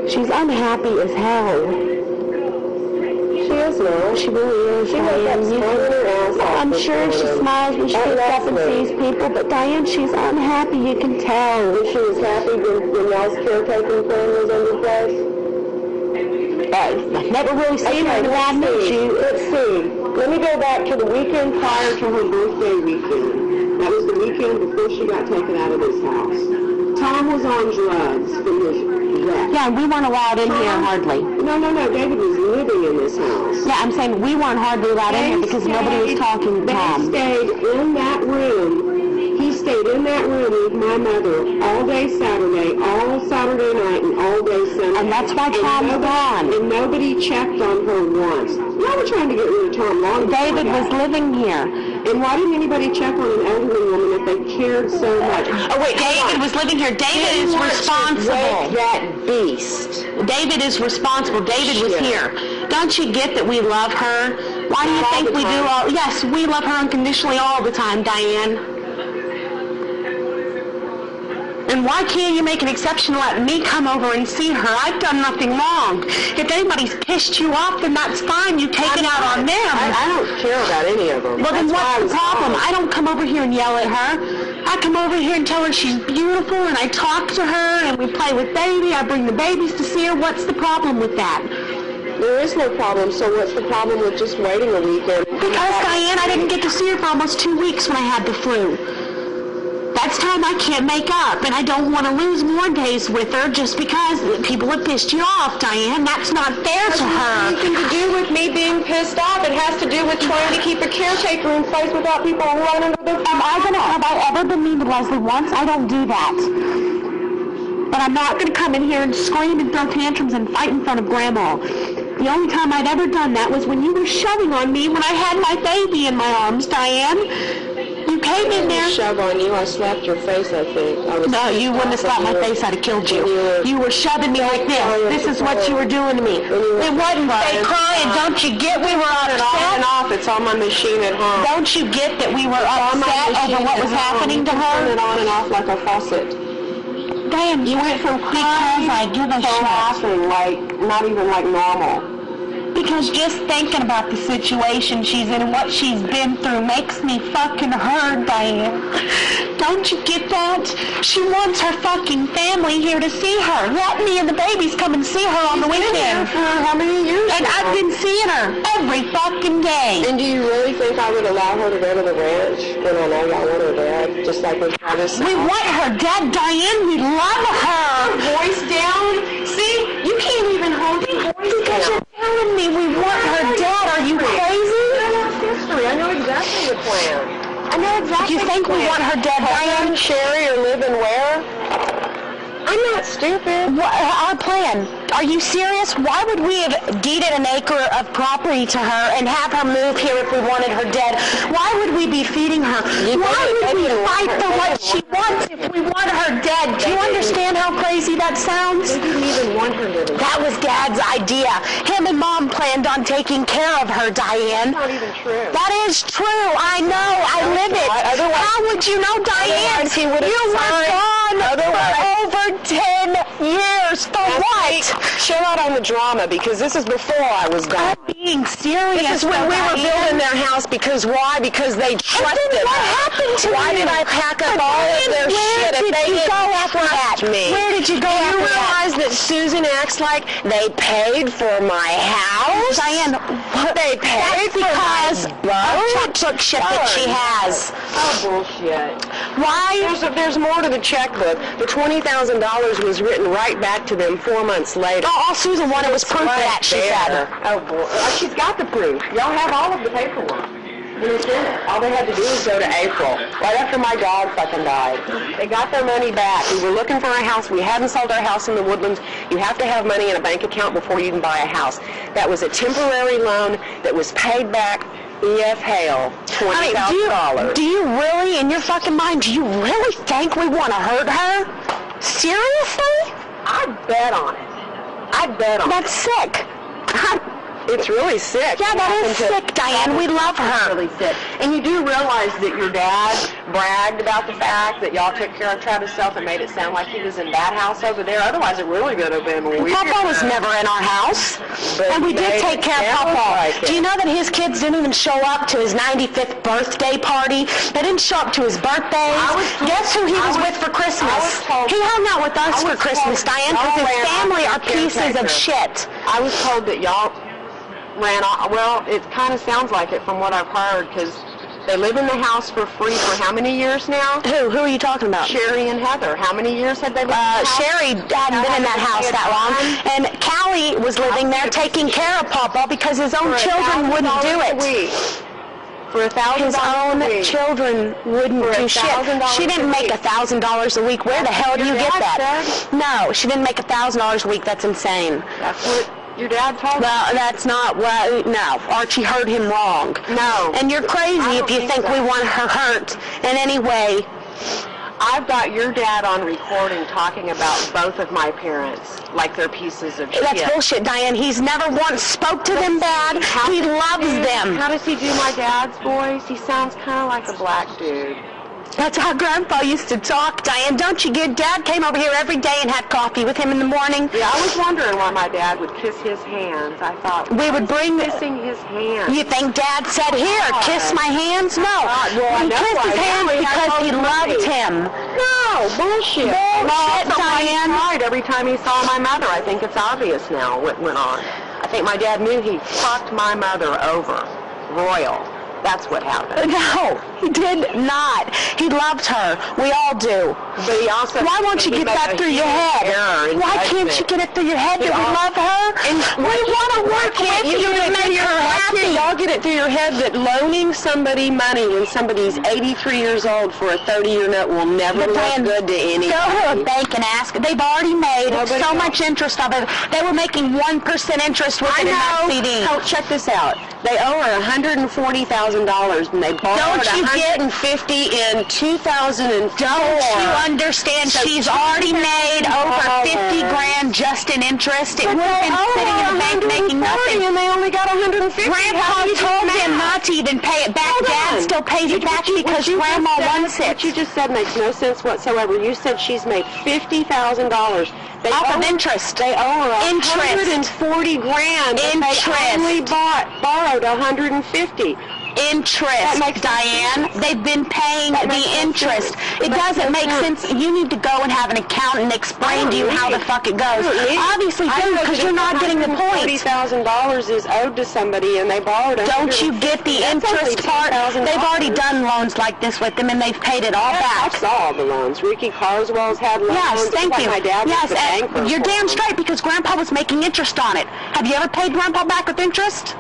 She's unhappy as hell. She is now. She really is, She Diane. You smiling her ass can- I'm sure she smiles when she gets up and sees people, but Diane, she's unhappy. You can tell. And she was happy when, when y'all's caretaking plan was under place? Uh, I've never really seen her in a bad mood. see. She, Let's see. Let me go back to the weekend prior to her birthday weekend. That was the weekend before she got taken out of this house. Tom was on drugs from his wreck. yeah, we weren't allowed in here hardly. No, no, no. David was living in this house. Yeah, I'm saying we weren't hardly allowed in here They because nobody was talking to They Tom. stayed in that room. He stayed in that room with my mother all day Saturday, all Saturday night, and all day Sunday. And that's why And Tom's nobody- gone. And nobody checked on her once. Y'all were trying to get rid of Tom long David was living here. And why didn't anybody check on an elderly woman if they cared so much? Oh wait, David was living here. David is Didn't want to responsible. that beast. David is responsible. David was here. Don't you get that we love her? Why do you think we do all? Yes, we love her unconditionally all the time, Diane. And why can't you make an exception and let me come over and see her? I've done nothing wrong. If anybody's pissed you off, then that's fine. You take it out on them. I, I don't care about any of them. Well, then That's I what's the problem? calling. I don't come over here and yell at her. I come over here and tell her she's beautiful, and I talk to her, and we play with baby. I bring the babies to see her. What's the problem with that? There is no problem, so what's the problem with just waiting a weekend? Because, Diane, I didn't get to see her for almost two weeks when I had the flu. That's time I can't make up, and I don't want to lose more days with her just because people have pissed you off, Diane. That's not fair to her. Nothing to do with me being pissed off. It has to do with trying to keep a caretaker in place without people running Am I gonna, have I ever been mean to Leslie once? I don't do that. But I'm not gonna come in here and scream and throw tantrums and fight in front of Grandma. The only time I'd ever done that was when you were shoving on me when I had my baby in my arms, Diane. You came in there. shove on you. I slapped your face, I think. I was No, you wouldn't have slapped my were- face, I'd have killed you. you were- You were shoving me like this. This is what you were doing to me. When you were It wasn't fake crying. don't you get we were on and on and off. It's on my machine at home. Don't you get that we were on upset over what at was happening to can Turn it on and off like a faucet. Diane, You went from because crying I give a to shit. laughing like not even like normal. Because just thinking about the situation she's in and what she's been through makes me fucking hurt, Diane. Don't you get that? She wants her fucking family here to see her. Let me and the babies come and see her on the weekend. For how many years? And now? I've been seeing her every fucking day. And do you really think I would allow her to go to the ranch when I know y'all want her dad? Just like when Travis We want her dead, Diane. We love her. voice down. See, you can't even hold voice Because you're telling me we want her dead. Are you crazy? history. I know exactly the plan. I know exactly. You think we want her dead, Diane? Sherry or live and where? I'm not stupid. What, our plan. Are you serious? Why would we have deeded an acre of property to her and have her move here if we wanted her dead? Why would we be feeding her? Why would we fight for what she wants if we want her dead? Do you understand how crazy that sounds? They didn't even want her living. That was Dad's idea. Him and Mom planned on taking care of her, Diane. not even true. That is true. I know. I live it. Otherwise- How would you know, Diane? He would have you were gone Otherwise- for over 10 years. For what? Chill out on the drama because this is before I was gone. I'm being serious. This is when we were building their house because why? Because they trusted then what us. happened to Why you? did I pack up But all of their where shit if did they you didn't go after trust that? me? Where did you go Do after you that? realize that Susan acts like they paid for my house? Diane, They paid that's for because my of boat? checkbook shit that she has. Oh, bullshit. Why? There's, a, there's more to the checkbook. The $20,000 was written right back to them four months later. Oh, all Susan wanted was proof of that, she said. Oh, boy. Uh, she's got the proof. Y'all have all of the paperwork. And it's in it. All they had to do was go to April, right after my dog fucking died. They got their money back. We were looking for a house. We hadn't sold our house in the woodlands. You have to have money in a bank account before you can buy a house. That was a temporary loan that was paid back E.F. Hale, I mean, do you, $20,000. do you really, in your fucking mind, do you really think we want to hurt her? Seriously? I bet on it. I bet on. That's sick. It's really sick. Yeah, that is sick, Diane. We love her. really sick. And you do realize that your dad bragged about the fact that y'all took care of Travis Self and made it sound like he was in that house over there. Otherwise, it really could have been weird. Papa was never in our house. But and we did take care of Papa. like. Do you know that his kids didn't even show up to his 95th birthday party? They didn't show up to his birthdays. I was told- Guess who he was, was- with for Christmas? He hung out with us for Christmas, Diane, because his family are pieces of shit. I was told that y'all ran off. Well, it kind of sounds like it from what I've heard because they live in the house for free for how many years now? Who? Who are you talking about? Sherry and Heather. How many years had they lived Uh, in the house? Sherry hadn't been in that house that long, and Callie was living there taking care of Papa because his own children wouldn't do $1,000 a it. week. For a thousand His dollars own a week. children wouldn't For do shit. She didn't make a thousand dollars a week. Where the hell do you get that? No, she didn't make a thousand dollars a week. That's insane. That's what your dad told. Well, that's not what. No, Archie heard him wrong. No. And you're crazy if you think think we want her hurt in any way. I've got your dad on recording talking about both of my parents like they're pieces of shit. That's bullshit, Diane. He's never once spoke to them bad. He loves them. How does he do my dad's voice? He sounds kind of like a black dude. That's how Grandpa used to talk, Diane. Don't you get? Dad came over here every day and had coffee with him in the morning. Yeah, I was wondering why my dad would kiss his hands. I thought, We would bring. kissing his hands. You think Dad said, "Here, oh, kiss my hands"? No. Uh, well, I he kissed his hands Yeah, oh, he had because he loved him. No, bullshit. Bullshit, he Diane. cried every time he saw my mother. I think it's obvious now what went on. I think my dad knew he fucked my mother over. Royal. That's what happened. No, he did not. He loved her. We all do. But he also... Why won't you get that through your head? Why can't you get it through your head that we love her? And we want to work with you to make her happy. Y'all get it through your head that loaning somebody money when somebody's 83 years old for a 30-year note will never But look good to anybody. Go to a bank and ask. They've already made Nobody so will. much interest of it. They were making 1% interest with I that know. CD. Oh, check this out. They owe her $140,000 and they borrowed Don't you get- 150 in 2004. Don't you understand? So She's already made over 50 grand just in interest. It would have been sitting in the bank making nothing. and they only got 150. How Grandpa you told them not to even pay it back. Hold Dad on. still pays it back you- because you Grandma said- wants it. What you just said makes no sense whatsoever. You said she's made fifty thousand dollars. They Off owe of interest. They owe her Interest. hundred and forty grand. Interest. They only bought borrowed hundred and fifty. Interest, Diane. sense. They've been paying That the interest. sense. It That doesn't make sense. sense. You need to go and have an accountant explain oh, to you how the fuck it goes. Obviously, do because you're not getting the Forty point. thousand dollars is owed to somebody, and they borrowed. it. Don't you get the interest part? They've already done loans like this with them, and they've paid it all I back. saw all the loans. Ricky Carswell's had loans. Yes, thank like you. My dad yes, and you're damn straight because Grandpa was making interest on it. Have you ever paid Grandpa back with interest?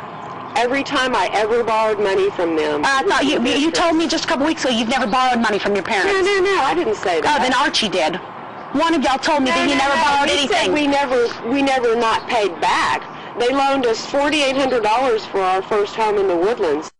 Every time I ever borrowed money from them. Uh, I thought you you told me just a couple weeks ago you've never borrowed money from your parents. no, no. No, I didn't say that. Oh, then Archie did. One of y'all told me that No, he no, never no. borrowed He anything. Said we never, we never not paid back. They loaned us forty-eight hundred dollars for our first home in the Woodlands.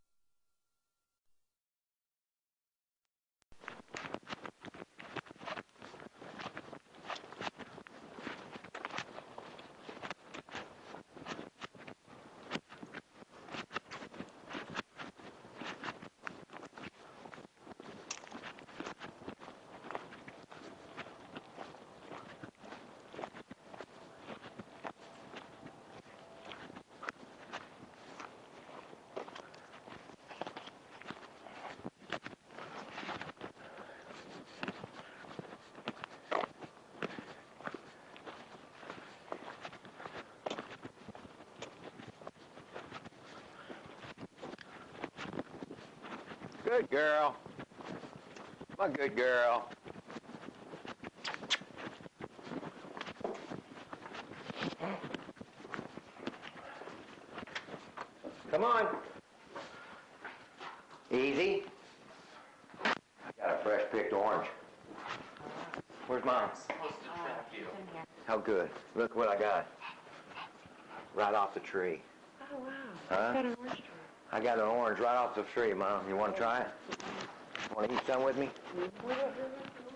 Good girl. My good girl. Come on. Easy. I got a fresh picked orange. Where's mom? How good. Look what I got. Right off the tree. Oh, wow. Huh? Got an orange tree. I got an orange right off the tree, Mom. You want to try it? Want to eat some with me?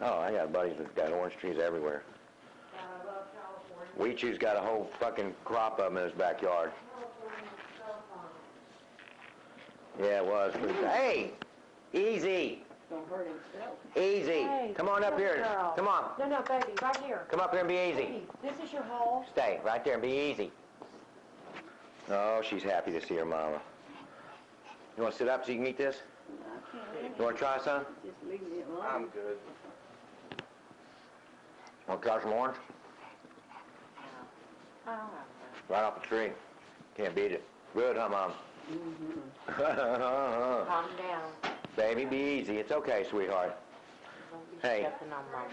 Oh, I got buddies that got orange trees everywhere. Weechu's got a whole fucking crop of them in his backyard. Yeah, it was. Hey! Easy! Don't hurt himself. Easy! Hey, Come on up here. girl. Come on. No, no, baby, right here. Come up here and be easy. Baby, this is your hole. Stay right there and be easy. Oh, she's happy to see her mama. You want to sit up so you can eat this? You want to try some? Just leave me alone. I'm good. Want to try some orange? Right off the tree. Can't beat it. Good, huh, Mom? Mm-hmm. calm down. Baby, be easy. It's okay, sweetheart. Don't be Hey. stepping on mama.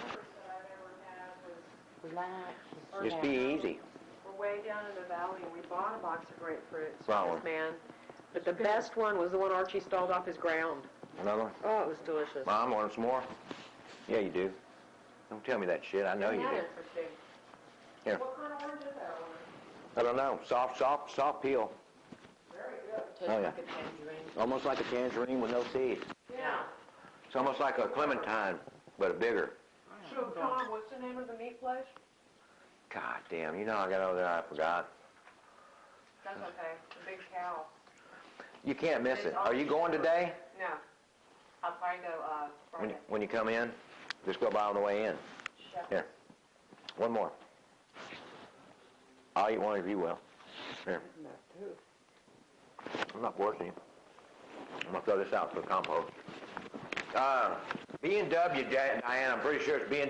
Relax. Just be easy. We're way down in the valley, and we bought a box of grapefruits Wrong from this man. But the best one was the one Archie stalled off his ground. Another one? Oh, it was delicious. Mom, want some more? Yeah, you do. Don't tell me that shit. I know you do. Here. What kind of orange is that one? I don't know. Soft, soft, soft peel. Very good. Tastes Oh, yeah. like a tangerine. Almost like a tangerine with no seeds. Yeah. It's almost like a clementine. but a bigger. So, Tom, what's the name of the meat place? God damn, you know I got over there, I forgot. That's okay, the big cow. You can't miss it. Are you going today? No. I'll probably go, uh, When, Friday. when you come in, just go by on the way in. Chef. Here. One more. I'll eat one if you will. Here. I'm not forcing you. I'm gonna throw this out for the compost. Uh, B and W, Diane, I'm pretty sure it's B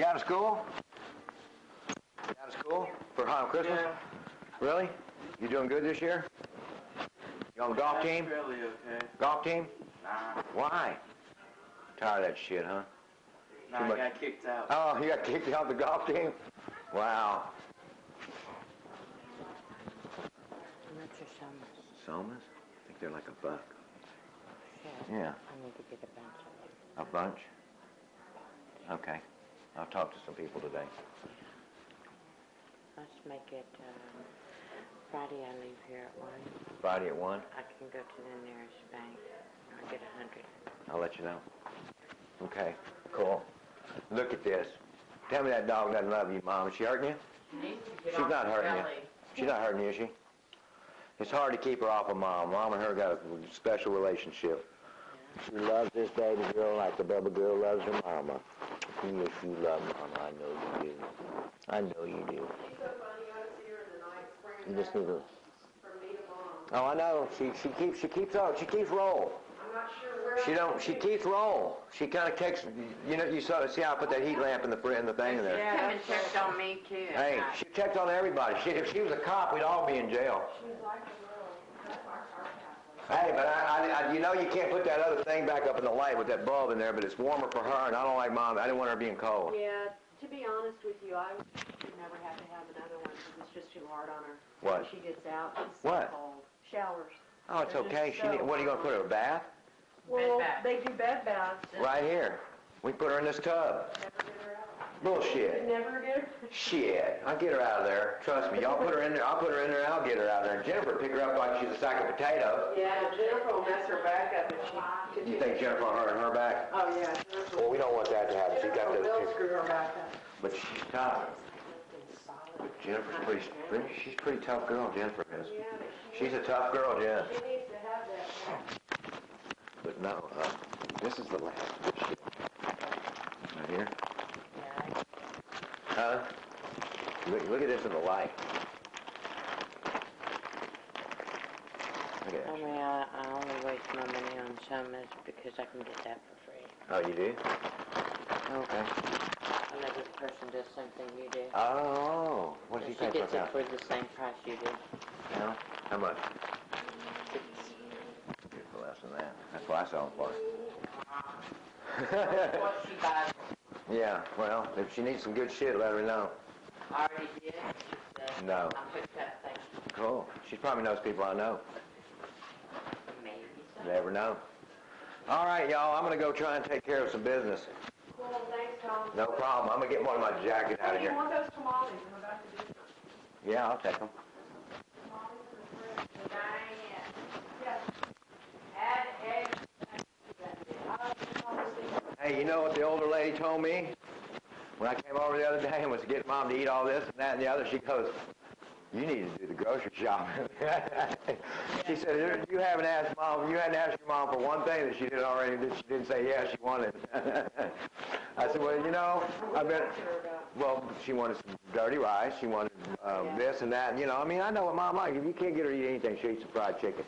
You out of school? You out of school for Home Christmas? Really? You doing good this year? You on the golf team? Fairly okay. Golf team? Nah, Why? Tired of that shit, huh? nah, much. I got kicked out. Oh, you got kicked off the golf team? Wow. What's your summer? Somas? I think they're like a buck. Yeah. Yeah. I need to get a bunch of them. A bunch? Okay. I'll talk to some people today. Let's make it, um, Friday I leave here at one. Friday at 1? I can go to the nearest bank. I'll get a hundred. I'll let you know. Okay, cool. Look at this. Tell me that dog doesn't love you, Mom. Is she hurting you? She's not hurting you. She's not hurting you, is she? It's hard to keep her off of Mom. Mom and her got a special relationship. She loves this baby girl like the baby girl loves her mama. Yes, you love Mama. I know you do. I know you do. You just need to. Oh, I know. She she keeps she keeps on she keeps roll. She don't. She keeps roll. She kind of takes. You know. You saw. See how I put that heat lamp in the fr- in the thing there. Yeah, come and checked on me too. Hey, she checked on everybody. She, if she was a cop, we'd all be in jail. Hey, but I, I, I, you know you can't put that other thing back up in the light with that bulb in there, but it's warmer for her, and I don't like mom. I didn't want her being cold. Yeah, to be honest with you, I would never have to have another one because it's just too hard on her. What? When she gets out, she's so What? cold. Showers. Oh, it's They're okay. She. so Need, what are you gonna put her in a bath? Well, bath. they do bed baths. Right here. We put her in this tub. Bullshit. Never get her. Shit. I'll get her out of there. Trust me. Y'all put her in there. I'll put her in there. I'll get her out of there. Jennifer pick her up like she's a sack of potatoes. Yeah, Jennifer will mess her back up if she You think Jennifer will hurt her back? Oh, yeah. Jennifer Well, we don't want that to happen. She got Jennifer will those. screw her back up. But she's tough. But Jennifer's pretty, pretty. She's a pretty tough girl. Jennifer is. She's a tough girl, Jen. She needs to have that. But no, uh, this is the last good shit. Right here. Huh? Look, look at this in the light. Look at I mean, I, I only waste my money on summers because I can get that for free. Oh, you do? Okay. Another person does something you do. Oh, what does he She think gets it that? for the same price you do. Yeah? How much? It's, Good less than that. That's what I sell them for. what she buys, yeah, well, if she needs some good shit, let her know. I already did. She said, No. I'm hooked up, thank you. Cool. She probably knows people I know. Maybe so. Never know. All right, y'all. I'm gonna go try and take care of some business. Cool, thanks, Tom. No problem. I'm gonna get one of my jacket out of Hey, you here. want those tamales? I'm about to do some. Yeah, I'll take them. Hey, you know what the older lady told me? When I came over the other day and was getting mom to eat all this and that and the other, she goes, you need to do the grocery shopping. she said, you haven't asked mom, you hadn't asked your mom for one thing that she didn't already, that she didn't say yes, she wanted. I said, well, you know, I bet, well, she wanted some dirty rice, she wanted um, this and that, you know, I mean, I know what mom likes. If you can't get her to eat anything, she'll eat some fried chicken.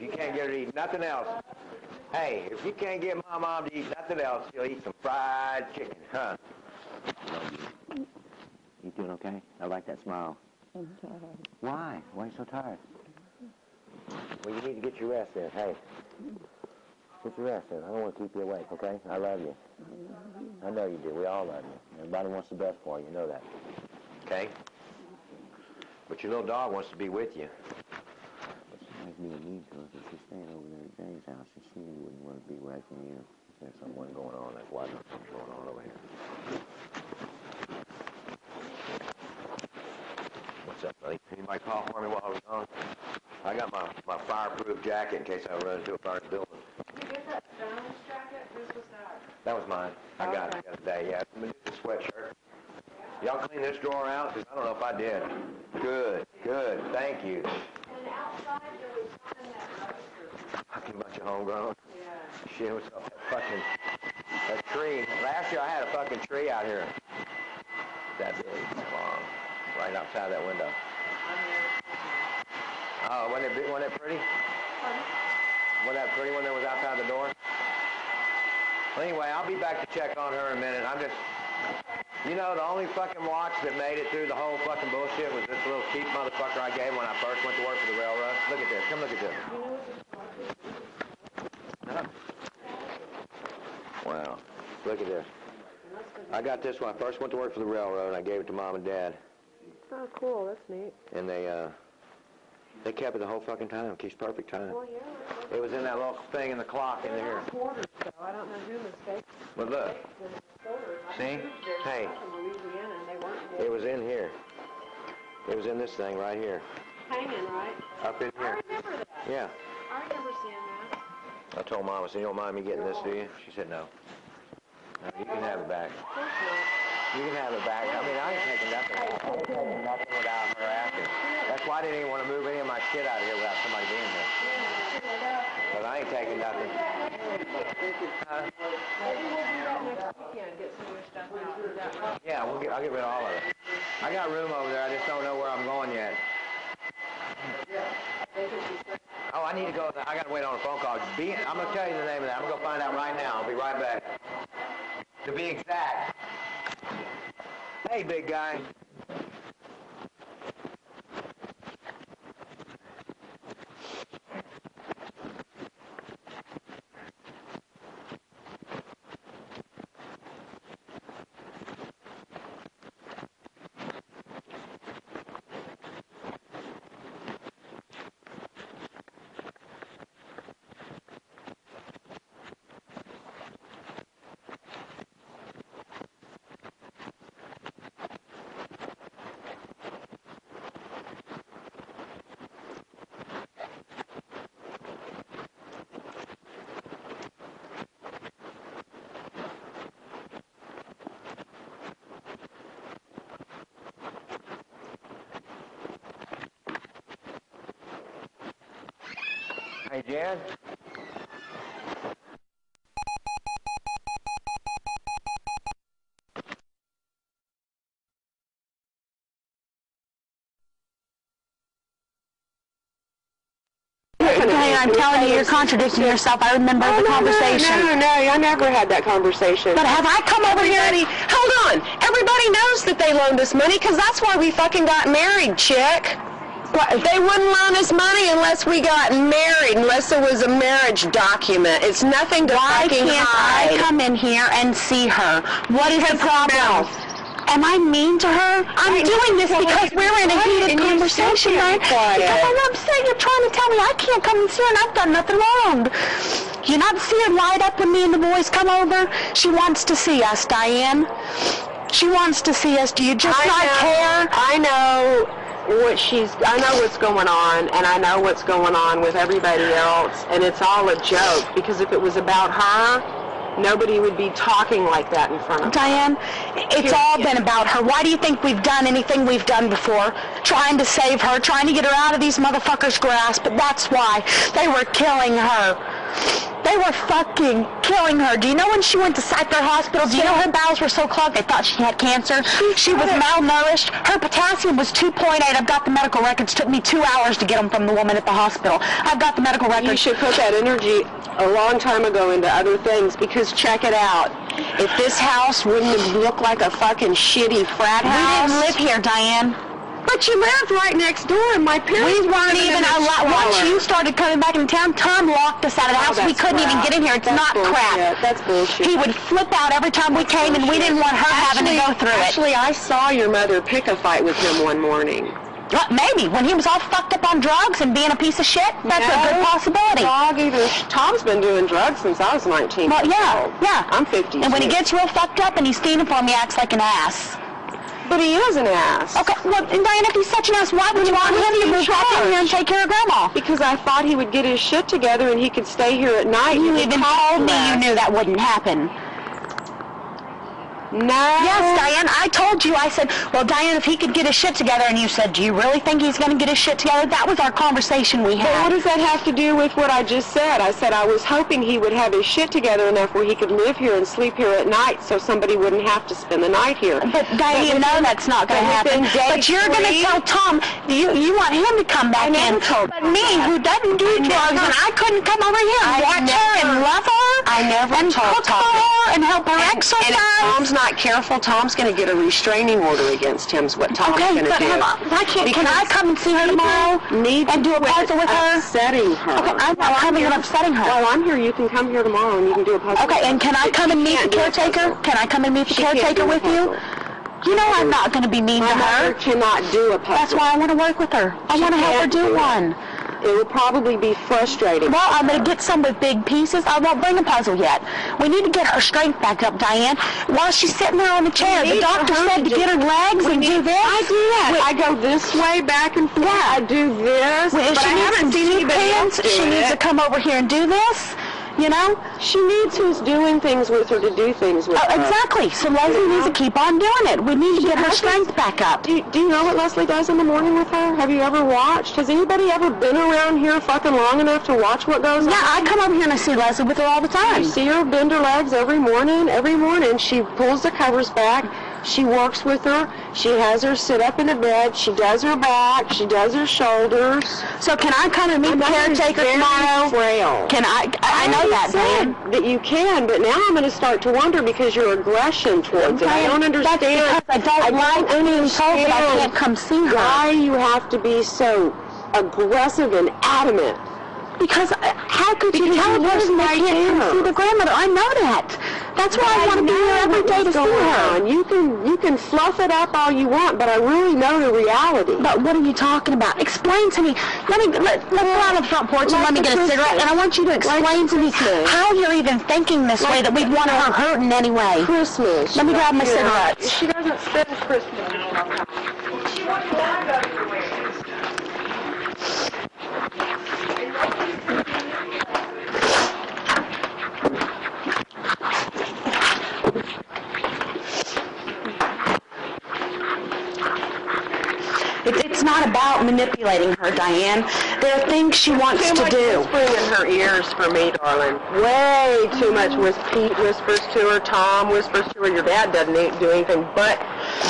If you can't get her to eat nothing else, hey, if you can't get my mom to eat nothing else, she'll eat some fried chicken, huh? You doing okay? I like that smile. I'm tired. Why? Why are you so tired? Well, you need to get your rest in. Hey, get your rest in. I don't want to keep you awake, okay? I love you. I know you do. We all love you. Everybody wants the best for you. You know that. Okay? But your little dog wants to be with you. She might be mean to her because she's staying over there at Jane's house and she wouldn't want to be away from you. There's something going on. That's why there's something going on over here. What's up, buddy? Anybody call for me while I was gone? I got my, my fireproof jacket in case I run into a fire building. Did you get that Jones jacket? Whose was that? That was mine. I got it the other day, yeah. The sweatshirt. Y'all clean this drawer out? 'Cause I don't know if I did. Good, good, thank you. And outside there was something that registered. Fucking bunch of homegrown. Yeah. Shit, what's up? That fucking, that tree. Last year I had a fucking tree out here. That big, long, right outside that window. Oh, wasn't it, big- wasn't it pretty? Wasn't that pretty one that was outside the door? Well, anyway, I'll be back to check on her in a minute. I'm just, you know, the only fucking watch that made it through the whole fucking bullshit was this little cheap motherfucker I gave when I first went to work for the railroad. Look at this. Come look at this. Wow. Look at this. I got this when I first went to work for the railroad, and I gave it to mom and dad, Oh, cool. That's neat. and they uh, they kept it the whole fucking time. Keeps perfect time. Well, yeah. It was in that little thing in the clock in here. Quarters, though. I don't know who mistakes But look. See? Hey. from Louisiana, and they weren't it was in here. It was in this thing right here, hanging, right? up in I here. remember that. Yeah. I remember seeing that. I told mom, I said, you don't mind me getting this, do you? She said, no. No, you can have it back. You can have it back. I mean, I ain't taking nothing. I ain't taking nothing without her asking. Why I didn't even want to move any of my shit out of here without somebody being here. But I ain't taking nothing. Huh? Yeah, we'll get, I'll get rid of all of it. I got room over there. I just don't know where I'm going yet. Oh, I need to go. I got to wait on a phone call. Be, I'm going to tell you the name of that. I'm going to find out right now. I'll be right back. To be exact. Hey, big guy. Hey, Jen. Diane, I'm telling you, you're contradicting yourself. I remember oh, the conversation. No, no, no, I never had that conversation. But have I come over here? Everybody, hold on. Everybody knows that they loaned us money because that's why we fucking got married, chick. But They wouldn't loan us money unless we got married, unless there was a marriage document. It's nothing to Why fucking can't. I come in here and see her? What is the problem? Am I mean to her? I'm doing this because we're in a heated conversation, right? be. Because I'm upset. You're trying to tell me I can't come and see her, and I've done nothing wrong. You not see her light up when me and the boys come over? She wants to see us, Diane. She wants to see us. Do you just I not know, care? I know what she's, I know what's going on, and I know what's going on with everybody else, and it's all a joke, because if it was about her, nobody would be talking like that in front of her. Diane, it's all been about her. Why do you think we've done anything we've done before? Trying to save her, trying to get her out of these motherfuckers' grasp, but that's why. They were killing her. They were fucking killing her. Do you know when she went to Cypher Hospital, do you know her bowels were so clogged they thought she had cancer? She was malnourished. Her potassium was 2.8. I've got the medical records. took me two hours to get them from the woman at the hospital. I've got the medical records. You should put that energy a long time ago into other things, because check it out. If this house wouldn't have looked like a fucking shitty frat house. We didn't live here, Diane. But you lived right next door, and my parents... We weren't even allowed. Once you started coming back in town, Tom locked us out of the Oh, house. We couldn't even get in here. It's That's not bullshit. crap. That's bullshit. He would flip out every time we came, and we didn't want her having to go through it. Actually, I saw your mother pick a fight with him one morning. Uh, Maybe when he was all fucked up on drugs and being a piece of shit. That's a good possibility. Dog either. Tom's been doing drugs since I was 19. Well, yeah, old. yeah. I'm 50. And when he gets real fucked up and he's stealing for me, he acts like an ass. But he is an ass. Okay, well, and Diane, if he's such an ass, why would you want him to move back in here and take care of Grandma? Because I thought he would get his shit together and he could stay here at night. You even told me you knew that wouldn't happen. No. Yes, Diane, I told you. I said, well, Diane, if he could get his shit together, and you said, do you really think he's going to get his shit together? That was our conversation we had. But what does that have to do with what I just said? I said I was hoping he would have his shit together enough where he could live here and sleep here at night so somebody wouldn't have to spend the night here. But Diane, you know that's not going to happen. But you're going to tell Tom you you want him to come back never in. told but me, that. who doesn't do I drugs, never- and I couldn't come over here and I watch her and love her. I never and told cook Tom her and help her And exercise. Tom's not careful, Tom's going to get a restraining order against him. Is what Tom's Okay, going to but do. have I- can't, can I come and see her tomorrow need and do a puzzle with her? Upsetting her. Okay, I'm not coming and upsetting her. While I'm here, you can come here tomorrow and you can do a puzzle. Okay, and can I come and meet the can't do a caretaker? Can I come and meet the caretaker with you? You know I'm not going to be mean My to her. cannot do a puzzle. That's why I want to work with her. I want to help her do do it. one. It would probably be frustrating. Well, I'm going to get some with big pieces. I won't bring a puzzle yet. We need to get her strength back up, Diane. While she's sitting there on the chair, the doctor said to to get her legs and do this. I do that. I go this way, back and forth. Yeah. I do this. Well, but she I haven't seen anybody else pans, do she needs to come over here and do this. You know? She needs who's doing things with her to do things with Oh, her. exactly. So Leslie needs to keep on doing it. We need to get her strength back up. Do you, do you know what Leslie does in the morning with her? Have you ever watched? Has anybody ever been around here fucking long enough to watch what goes on? Yeah, I come over here and I see Leslie with her all the time. You see her bend her legs every morning. Every morning she pulls the covers back. She works with her. She has her sit up in the bed. She does her back. She does her shoulders. So can I come and meet the My mother is caretaker tomorrow? Frail. Can I? I I know that, said that you can, but now I'm going to start to wonder because your aggression towards it. I don't understand. That's because I don't like being told that I can't come see her. Why you have to be so aggressive and adamant? Because uh, how could you tell a person they can't come see the grandmother? I know that. That's why I want to be here every day to see her. on. You can you can fluff it up all you want, but I really know the reality. But what are you talking about? Explain to me. Let me let, let's go out on the front porch and let me get a cigarette, and I want you to explain to me Christmas. how you're even thinking this way that we'd want her hurt in any way. Christmas. Let me grab my cigarettes. She doesn't spend Christmas. It's, not about manipulating her, Diane. There are things she wants Too to much do. whispering in her ears for me, darling. Way too much. Whis- Pete whispers to her, Tom whispers to her. Your dad doesn't do anything but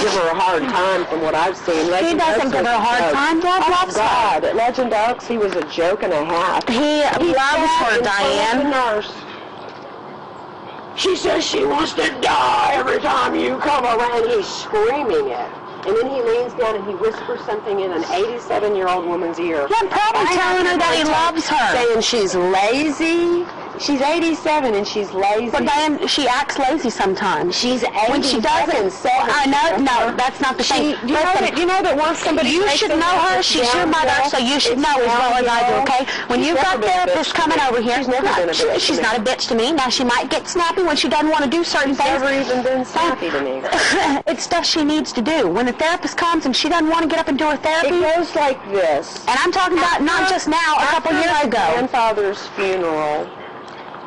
give her a hard time from what I've seen. Legend doesn't Oaks give her a hard joke. time. Dad oh, loves her. God. At Legend Oaks, he was a joke and a half. He loves her, in front of the Diane. nurse. She says she wants to die every time you come around. He's screaming it. And then he leans down and he whispers something in an 87-year-old woman's ear. Yeah, probably telling her that he loves her. Saying she's lazy. She's 87 and she's lazy. But Diane, she acts lazy sometimes. she's 87. when she doesn't, I know, no, that's not the She, thing. you know that you know that once somebody you should know her. She's your mother, so you should know as well as I do, okay? When you've got therapists coming over here, She's never no, been a bitch to she's not a bitch to me. Now, she might get snappy when she doesn't want to do certain She's things. never even been snappy to me. it's stuff she needs to do. When the therapist comes and she doesn't want to get up and do her therapy. It goes like this. and I'm talking about not just now, a couple After years my ago. grandfather's funeral,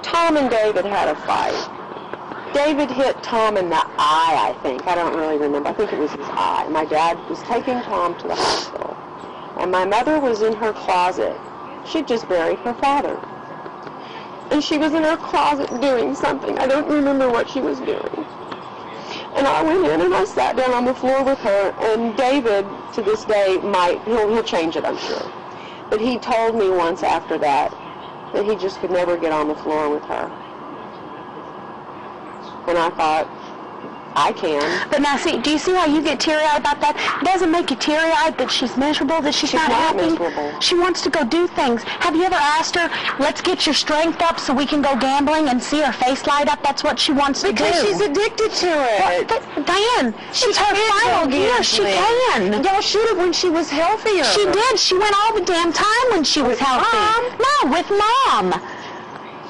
Tom and David had a fight. David hit Tom in the eye, I think. I don't really remember. I think it was his eye. My dad was taking Tom to the hospital. And my mother was in her closet. She'd just buried her father. And she was in her closet doing something. I don't remember what she was doing. And I went in and I sat down on the floor with her. And David, to this day, might, he'll, he'll change it, I'm sure. But he told me once after that that he just could never get on the floor with her. And I thought, I can. But now, see, do you see how you get teary-eyed about that? It doesn't make you teary-eyed that she's miserable, that she's, She's not, not happy. miserable. She wants to go do things. Have you ever asked her, let's get your strength up so we can go gambling and see her face light up? That's what she wants to do. Because she's addicted to Well, it. but, Diane, it's her final year. She can. Y'all should have when she was healthier. She did. She went all the damn time when she was healthy. Mom? No, with mom.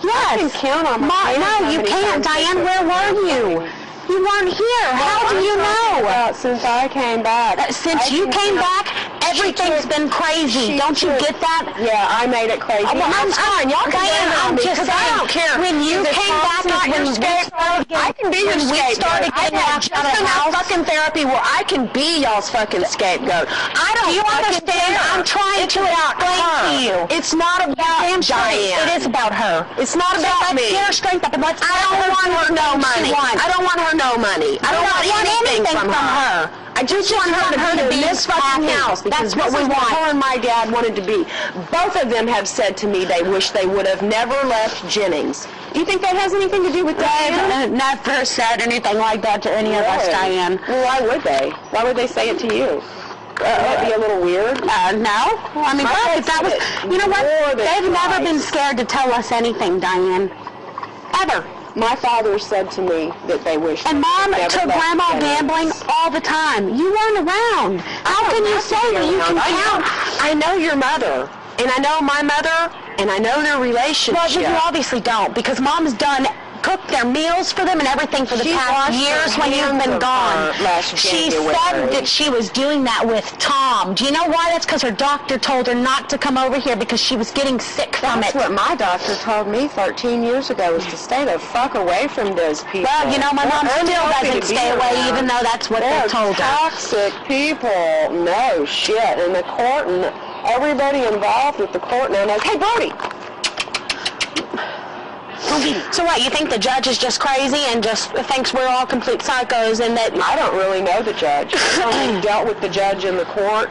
Yes. I can count on my Mom, no, you can't. Diane, where were you? You weren't here. How do you know? About since I came back. Uh, Since you came back, everything's been crazy. Don't you get that? Yeah, I made it crazy. Oh, well, I'm fine. Y'all can Diane, blame it on I'm just 'cause I don't care. When you came back, not your scapegoat. started I can be your when we scapegoat. started getting I have out just of the enough house. fucking therapy where I can be y'all's fucking scapegoat. I don't Do you understand? I'm trying to explain to you. It's not about. Diane. It is about her. It's not about me. get her strength up and let's I don't want her no money. I don't want her no money. I don't want anything from her. I just want her to be in this fucking house because That's what we want. her and my dad wanted to be. Both of them have said to me they wish they would have never left Jennings. Do you think that has anything to do with that? They've uh, never said anything like that to any of us, Diane. Well, why would they? Why would they say it to you? Wouldn't that be a little weird? Uh, no. I mean, if that was, you know what? They've never been scared to tell us anything, Diane. Ever. My father said to me that they wish And mom took grandma gambling all the time. You weren't around. How can you say that you can I count? know, I know your mother, and I know my mother, and I know their relationship. Well, you obviously don't because mom's done cooked their meals for them and everything for the She past years when you've been uh, gone. she said that she was doing that with Tom. Do you know why? That's because her doctor told her not to come over here because she was getting sick from That's it. what my doctor told me 13 years ago was to stay the fuck away from those people. Well, you know, my mom They're still doesn't stay away around. even though that's what They're they told her. toxic people. No shit. And the court and everybody involved with the court now knows, hey, Brody, So what, you think the judge is just crazy and just thinks we're all complete psychos and that... I don't really know the judge. I dealt with the judge in the court.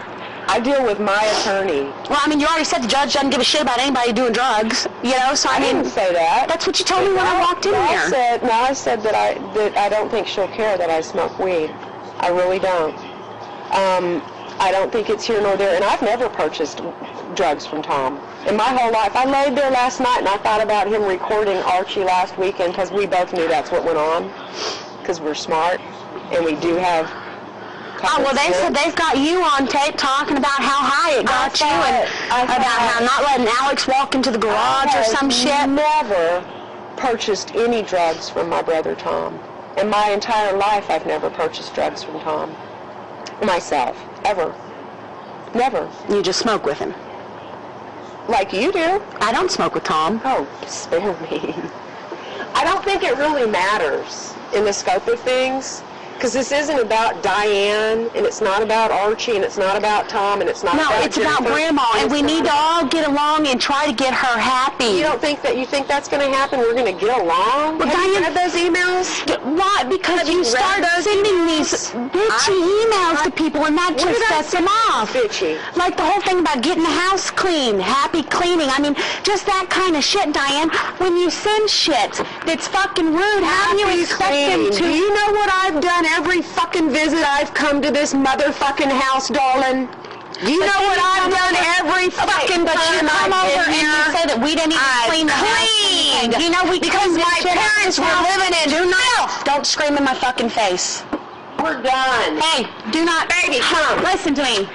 I deal with my attorney. Well, I mean, you already said the judge doesn't give a shit about anybody doing drugs, you know, so I, I mean... didn't say that. That's what you told me when I walked in here. I said, no, I said that I that I don't think she'll care that I smoke weed. I really don't. Um, I don't think it's here nor there, and I've never purchased drugs from Tom in my whole life. I laid there last night and I thought about him recording Archie last weekend because we both knew that's what went on because we're smart and we do have. Oh, well, they said they've got you on tape talking about how high it got you and about how not letting Alex walk into the garage or some shit. never purchased any drugs from my brother Tom. In my entire life, I've never purchased drugs from Tom. Myself. Ever. Never. You just smoke with him. Like you do. I don't smoke with Tom. Oh, spare me. I don't think it really matters in the scope of things. Because this isn't about Diane, and it's not about Archie, and it's not about Tom, and it's not. No, about it's about Grandma, and we need to all get along and try to get her happy. You don't think that you think that's going to happen? We're going to get along? Well, Have you Diane- read those emails? Why? Because you you start sending these bitchy emails to people, and that just sets them off. Bitchy. Like the whole thing about getting the house clean, happy cleaning. I mean, just that kind of shit, Diane. When you send shit that's fucking rude, how do you expect cleaning. them Do to? you know what I've done every fucking visit I've come to this motherfucking house, darling? You But know what I've done every fucking but you time come I've over and you say that we didn't even I've clean the house. cleaned. You know, we Because my shit out of parents were house. living in Do not, don't scream in my fucking face. We're done. Hey, do not. Baby, come. Listen to me.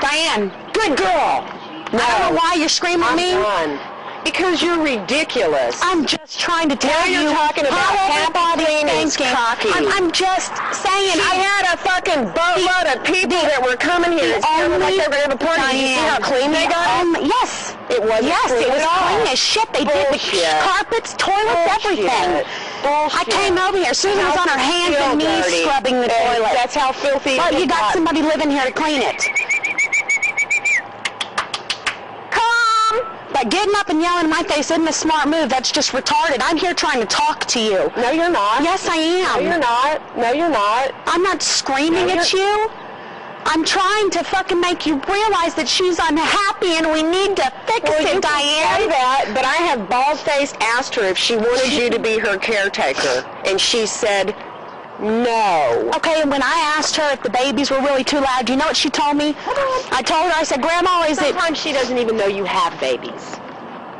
Diane, Good girl. No, I don't know why you're screaming at I'm me. done. Because you're ridiculous. I'm just trying to tell Now you're you talking about how happy everybody's cleaning's cocky. I'm, I'm just saying. I had a fucking boatload of people that were coming here. It's of like they were going to have a party. Did you see how clean they got it? Um, yes. It wasn't Yes, it was clean as shit. They did the Bullshit. carpets, toilets, Bullshit. everything. Bullshit. I came over here. Susan was on her hands and knees dirty. scrubbing the And toilet. That's how filthy Well, it you got got. somebody living here to clean it. Come! But getting up and yelling in my face isn't a smart move. That's just retarded. I'm here trying to talk to you. No, you're not. Yes, I am. No, you're not. No, you're not. I'm not screaming No, at you. I'm trying to fucking make you realize that she's unhappy and we need to fix Well, it, you can say Diane. that, but I have bald-faced asked her if she wanted you to be her caretaker, and she said no. Okay, and when I asked her if the babies were really too loud, do you know what she told me? I told her, I said, Grandma, is it... Sometimes she doesn't even know you have babies.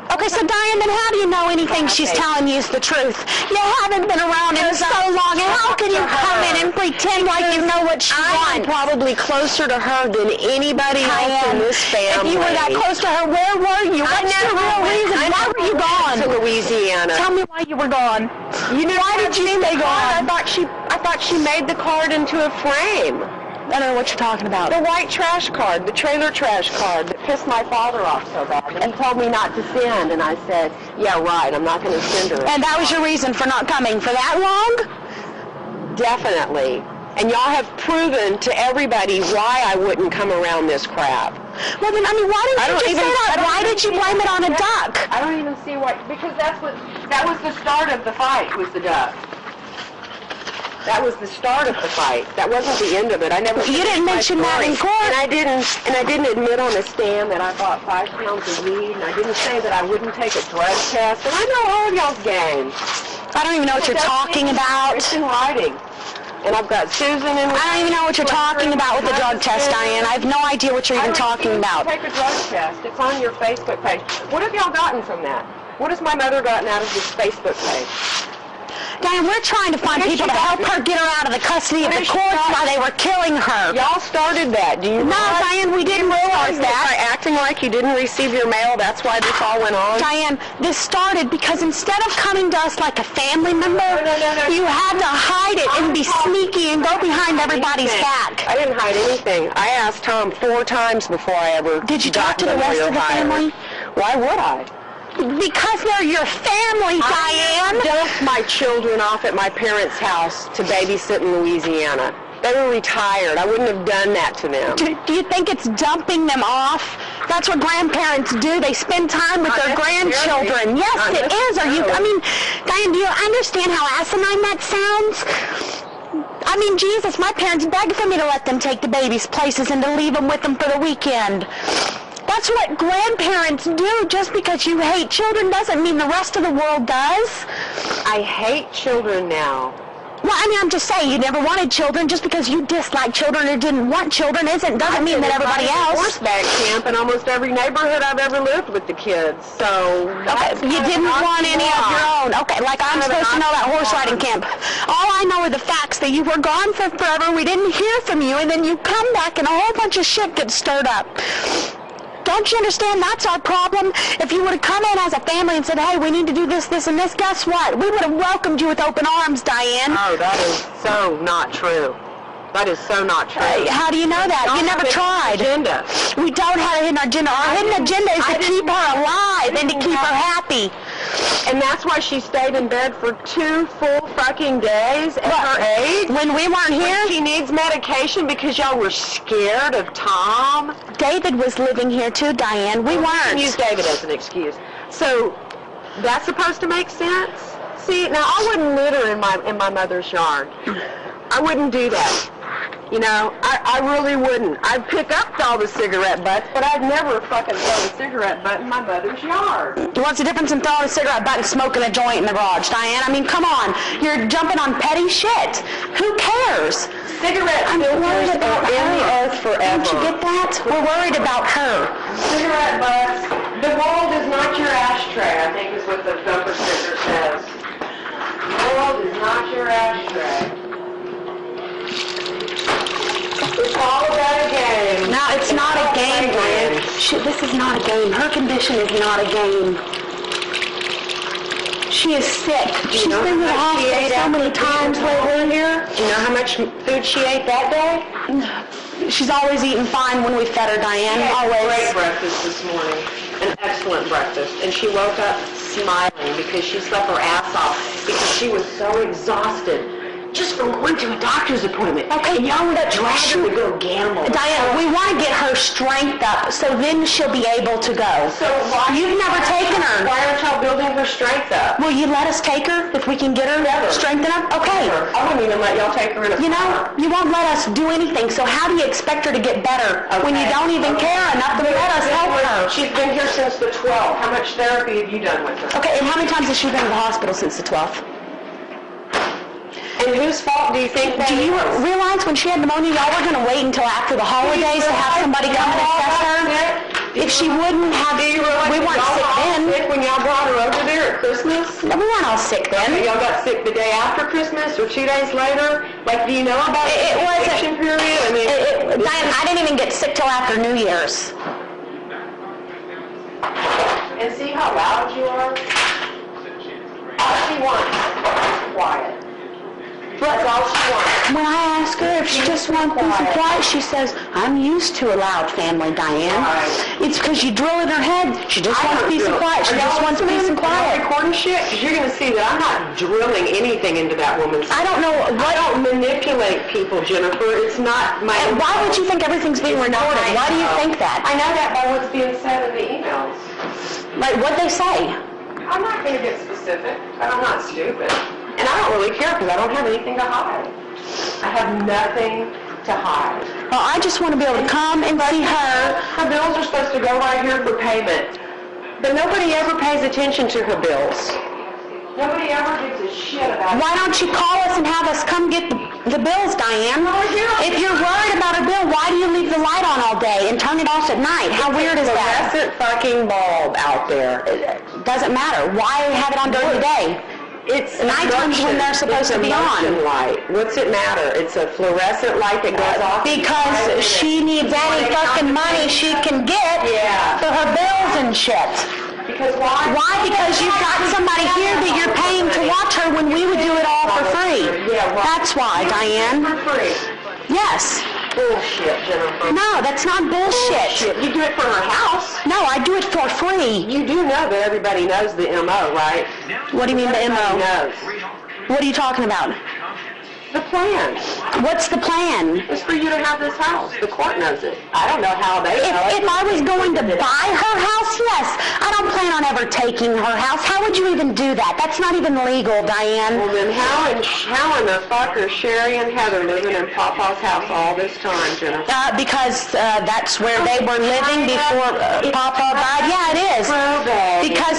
Okay, so Diane, then how do you know anything she's telling you is the truth? You haven't been around in so long, and how can you come in and pretend like you know what she I wants? probably closer to her than anybody else in this family. if you were that close to her, where were you? I What's the real went- reason? I Why were you gone? to Louisiana. Tell me why you were gone. You know, Why did you stay I gone? thought she, I I thought she made the card into a frame. I don't know what you're talking about. The white trash card, the trailer trash card that pissed my father off so bad. And he told me not to send, and I said, yeah, right, I'm not going to send her. And that was your reason for not coming for that long? Definitely. And y'all have proven to everybody why I wouldn't come around this crap. Well then, I mean, why didn't don't you just even- say I that? Why did you blame it on a duck? I don't even see why, because that's what, that was the start of the fight, was the duck. That was the start of the fight. That wasn't the end of it. I never. You didn't mention that in court. And I didn't. And I didn't admit on the stand that I bought five pounds of weed. And I didn't say that I wouldn't take a drug test. And I know all of y'all's game. I don't even know what you're talking about. It's in writing. And I've got Susan and. I don't even know what you're talking about with the drug test, Diane. I have no idea what you're even talking about. Take a drug test. It's on your Facebook page. What have y'all gotten from that? What has my mother gotten out of this Facebook page? Diane, we're trying to find people to help her get her out of the custody of the courts while they were killing her. Y'all started that. Do you No, realize- Diane, we didn't realize that. By acting like you didn't receive your mail, that's why this all went on? Diane, this started because instead of coming to us like a family member, no, no, no. you had to hide it and be sneaky and go behind everybody's back. I didn't hide anything. I asked Tom four times before I ever Did you talk to the rest of the family? Why would I? Because they're your family, Diane. I Diane. dumped my children off at my parents' house to babysit in Louisiana. They were retired. I wouldn't have done that to them. Do, do you think it's dumping them off? That's what grandparents do. They spend time with Not their grandchildren. Yes, Not it is. Are you? I mean, Diane, do you understand how asinine that sounds? I mean, Jesus, my parents begged for me to let them take the babies places and to leave them with them for the weekend. That's what grandparents do. Just because you hate children doesn't mean the rest of the world does. I hate children now. Well, I mean, I'm just saying, you never wanted children. Just because you dislike children or didn't want children isn't doesn't mean that everybody I else. Horseback camp in almost every neighborhood I've ever lived with the kids. So Okay, you didn't want any of your own. Okay, like I'm Kind of an supposed to know that horse riding camp. All I know are the facts that you were gone for forever. We didn't hear from you, and then you come back and a whole bunch of shit gets stirred up. Don't you understand? That's our problem. If you would have come in as a family and said, "Hey, we need to do this, this, and this," guess what? We would have welcomed you with open arms, Diane. Oh, that is so not true. That is so not true. Hey, how do you know that? You never tried. Agenda. We don't have a hidden agenda. Our hidden agenda is I to keep her alive and to keep her happy. And that's why she stayed in bed for two full fucking days at her age. When we weren't here, She needs medication because y'all were scared of Tom. David was living here too, Diane. We You weren't. use David as an excuse. So that's supposed to make sense? See, now I wouldn't litter in my in my mother's yard. I wouldn't do that. You know, I, I really wouldn't. I'd pick up all the cigarette butts, but I'd never fucking throw a cigarette butt in my mother's yard. What's the difference in throwing a cigarette butt and smoking a joint in the garage, Diane? I mean, come on. You're jumping on petty shit. Who cares? Cigarette I'm worried about are in the her. earth forever. Don't you get that? We're worried about her. Cigarette butts. The world is not your ashtray, I think is what the bumper sticker says. The world is not your ashtray. It's all about a game. No, it's not a game, Diane. She, this is not a game. Her condition is not a game. She is sick. She's know been to the she hospital so many times lately here. Do you know how much food she ate that day? She's always eating fine when we fed her, Diane. Great Always. breakfast this morning, an excellent breakfast, and she woke up smiling because she slept her ass off because she was so exhausted just from going to a doctor's appointment. Okay, and y'all would but drag her to go gamble. Diane, we want to get her strength up so then she'll be able to go. So why You've never taken her. Why aren't y'all building her strength up? Will you let us take her if we can get her Never. strengthened up? Okay. I wouldn't even let y'all take her in a You know, you won't let us do anything, so how do you expect her to get better when you don't even care enough to let us help her? She's been here since the 12th. How much therapy have you done with her? Okay, and how many times has she been to the hospital since the 12th? And whose fault do you think that Do you is? realize when she had pneumonia, y'all were going to wait until after the holidays to have somebody come and assess her? If she wouldn't have, Do you realize we weren't y'all sick all then. sick when y'all brought her over there at Christmas? We weren't all sick then. y'all got sick the day after Christmas or two days later? Like, do you know about It- it the wasn't- vacation period? I mean, It, it, Diane, I didn't even get sick till after New Year's. and see how loud you are? All she wants is quiet. That's all she wants. When I ask her if she just wants peace and quiet, she says, I'm used to a loud family, Diane. It's because you drill in her head, she just wants peace and quiet, she just wants peace and quiet. Recording shit, because you're going to see that I'm not drilling anything into that woman's. I don't know I don't manipulate people, Jennifer. It's not my. and why would you think everything's being recorded? Why do you think that? I know that by what's being said in the emails. Like, what'd they say? I'm not going to get specific, but I'm not stupid. And I don't really care because I don't have anything to hide. I have nothing to hide. Well, I just want to be able to come and see her. Her bills are supposed to go right here for payment. But nobody ever pays attention to her bills. Nobody ever gives a shit about Why don't you call us and have us come get the, the bills, Diane? If you're worried about a bill, why do you leave the light on all day and turn it off at night? How weird is that? fluorescent fucking bulb out there. It Doesn't matter. Why have it on during the day? It's Nighttime's when they're supposed to be on. It's a motion light. What's it matter? It's a fluorescent light that goes off. Because she needs any fucking money she can get Yeah. for her bills and shit. Because why? Why? Because you've got somebody here that you're paying to watch her when we would do it all for free. Yeah, That's why, Diane. For free. Yes. Bullshit, Jennifer. No, that's not bullshit. Shit. You do it for her house. No, I do it for free. You do know that everybody knows the MO, right? What do you mean the Everybody MO? knows. What are you talking about? The plan What's the plan? It's for you to have this house. The court knows it. I don't know how they If, know it. if I was going to buy her house, yes. I don't plan on ever taking her house. How would you even do that? That's not even legal, Diane. Well, then how in, how in the fuck are Sherry and Heather living in Papa's house all this time, Jennifer? Uh, because uh, that's where they were living before uh, Papa died. Yeah, it is. Because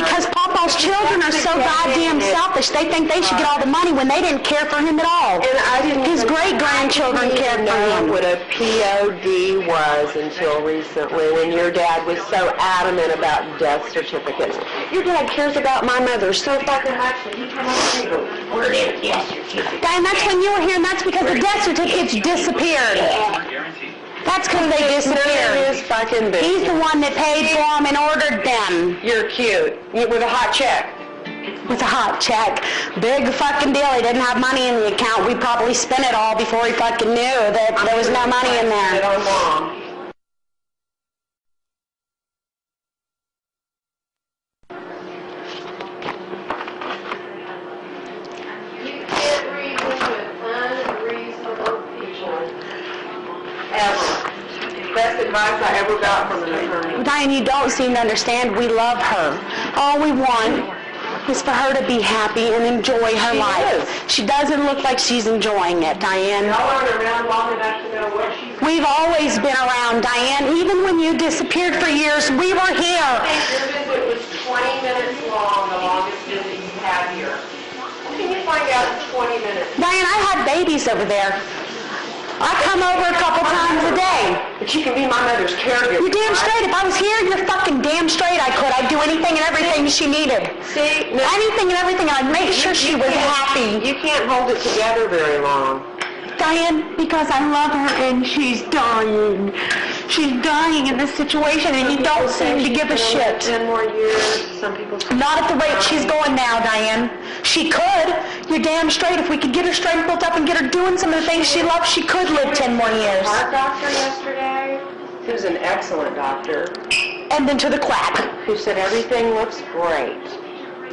because Papa's children are so goddamn selfish. They think they should get all the money when they didn't care for him at all. And I didn't His even- I didn't cared for him. what a POD was until recently when your dad was so adamant about death certificates. Your dad cares about my mother so fucking much that he to me. Where is death certificate? And that's when you were here, and that's because the death certificates disappeared. That's because they disappeared. his fucking business. He's the one that paid for them and ordered them You're cute. With a hot check. With a hot check. Big fucking deal. He didn't have money in the account. We probably spent it all before he fucking knew that there was no money in there. on mom. You can't reason with unreasonable people. Ever. Best advice I ever got from an attorney. Diane, you don't seem to understand. We love her. All we want is for her to be happy and enjoy her She life. is. She doesn't look like she's enjoying it, Diane. Y'all aren't around long enough to know what she's We've always been around, Diane. Even when you disappeared for years, we were here. Your visit was 20 minutes long, the longest visit you've had here. What can you find out in 20 minutes? Diane, I had babies over there. I come over a couple times a day. But you can be my mother's caregiver. You're damn straight. If I was here, you're fucking damn straight I could. I'd do anything and everything she needed. See, no, Anything and everything. I'd make sure she was happy. you can't hold it together very long. Diane, because I love her and she's dying. She's dying in this situation and you don't seem to give a shit. 10 more years, some people. Not at the rate she's going now, Diane. She could. You're damn straight. If we could get her strength built up and get her doing some of the things she loves, she could live 10 more years. Our doctor yesterday, who's an excellent doctor, And then to the quack. who said everything looks great.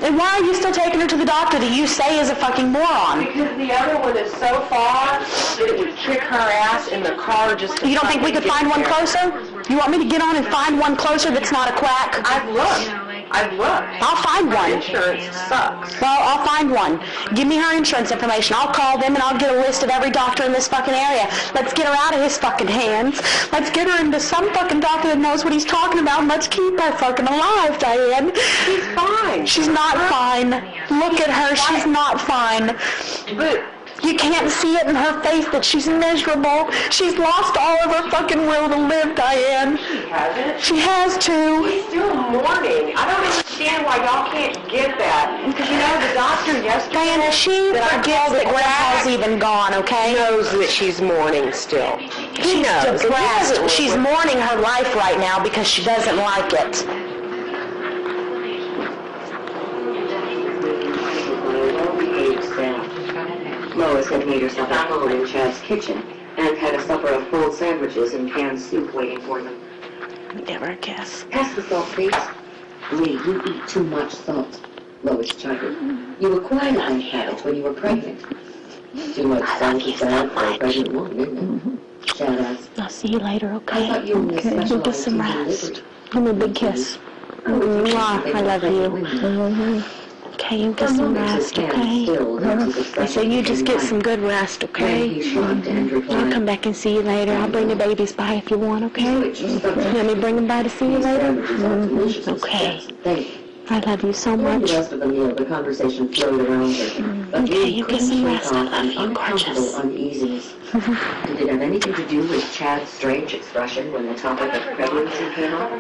And why are you still taking her to the doctor that you say is a fucking moron? Because the other one is so far that it would kick her ass in the car just to You don't think we could find one there. closer? You want me to get on and find one closer that's not a quack? I've looked. I've looked. I'll find one. insurance sucks. Well, I'll find one. Give me her insurance information. I'll call them and I'll get a list of every doctor in this fucking area. Let's get her out of his fucking hands. Let's get her into some fucking doctor that knows what he's talking about and let's keep her fucking alive, Diane. She's fine. She's not fine. Look at her. She's not fine. But You can't see it in her face that she's miserable. She's lost all of her fucking will to live, Diane. she hasn't. She has to. She's still mourning. I don't understand why y'all can't get that. Because you know, the doctor yesterday Diana, she that I forgets that the Grandpa's even gone, okay? knows that she's mourning still. He She's knows. He depressed. doesn't She's mourning her life right now because she doesn't like it. Made herself at home in Chad's kitchen and had a supper of cold sandwiches and canned soup waiting for them. Give her a kiss. Pass the salt, please. Lee, you eat too much salt. Lois chided. You acquired that habit when you were pregnant. Too much salt is bad for a pregnant woman, isn't it? Chad asked. I'll see you later, I okay? thought you only Okay, you specialized get some rest. delivery. Give me a big kiss. Mwah, I love you. Okay, you get some rest, okay? I say you just get some good rest, okay? I'll come back and see you later. I'll bring the babies by if you want, okay? Let me bring them by to see you later? and mm, Okay. Suggested Thank you. I love you so much. the rest of the meal, the conversation flowed around her. Mm-hmm. But Okay, you get couldn't some rest. I off love an you, gorgeous. uneasiness. Did it have anything to do with Chad's strange expression when the topic of pregnancy came up?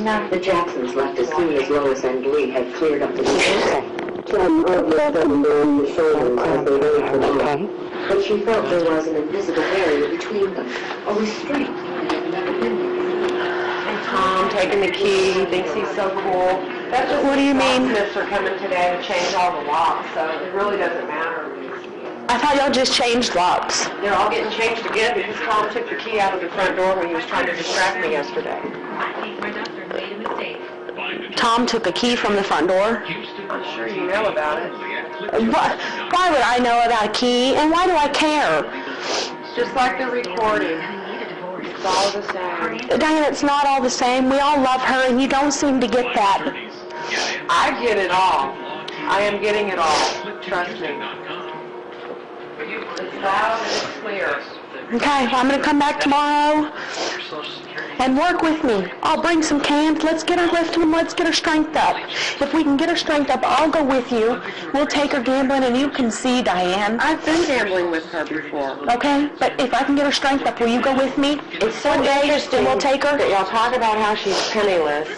No. The Jacksons left as soon as Lois and Lee had cleared up the situation. Chad rubbed them down the shoulders as they waited for dinner. But she felt there was an invisible barrier between them, a restraint that had never been there. Tom taking the key, he thinks he's so cool. That's just What do you mean? Locksmiths are coming today to change all the locks, so it really doesn't matter. I thought y'all just changed locks. They're all getting changed again because Tom took the key out of the front door when he was trying to distract me yesterday. I think my doctor made a mistake. Tom took a key from the front door. I'm sure you know about it. Why, why would I know about a key, and why do I care? Just like the recording. It's all the same. Diane, it's not all the same. We all love her, and you don't seem to get that. I get it all. I am getting it all. Trust me. It's loud and it's clear. Okay, well, I'm going to come back tomorrow and work with me. I'll bring some cans. Let's get her lifting and let's get her strength up. If we can get her strength up, I'll go with you. We'll take her gambling, and you can see Diane. I've been gambling with her before. Okay, but if I can get her strength up, will you go with me? It's so One day, interesting we'll take her. that y'all talk about how she's penniless.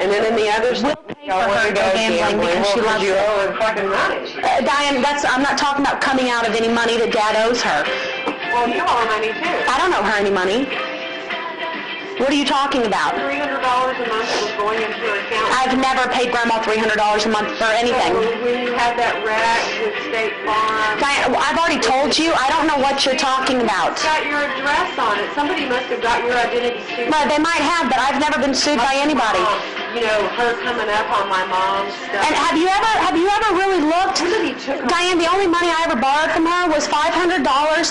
And then in the other We'll stuff, pay for her to to go go gambling because she loves you it. owe her fucking money. Uh, Diane, that's I'm not talking about coming out of any money that Dad owes her. Well, you owe her money too. I don't owe her any money. What are you talking about? Three hundred dollars a month was going into account. I've never paid Grandma $300 a month for anything. So when you had that with State Farm, I've already told you. I don't know what you're talking about. it's got your address on it. Somebody must have got your identity sued. Well, they might have, but I've never been sued by anybody. You know, her coming up on my mom's stuff. And have you ever have you ever really looked? Diane, the only money I ever borrowed from her was $500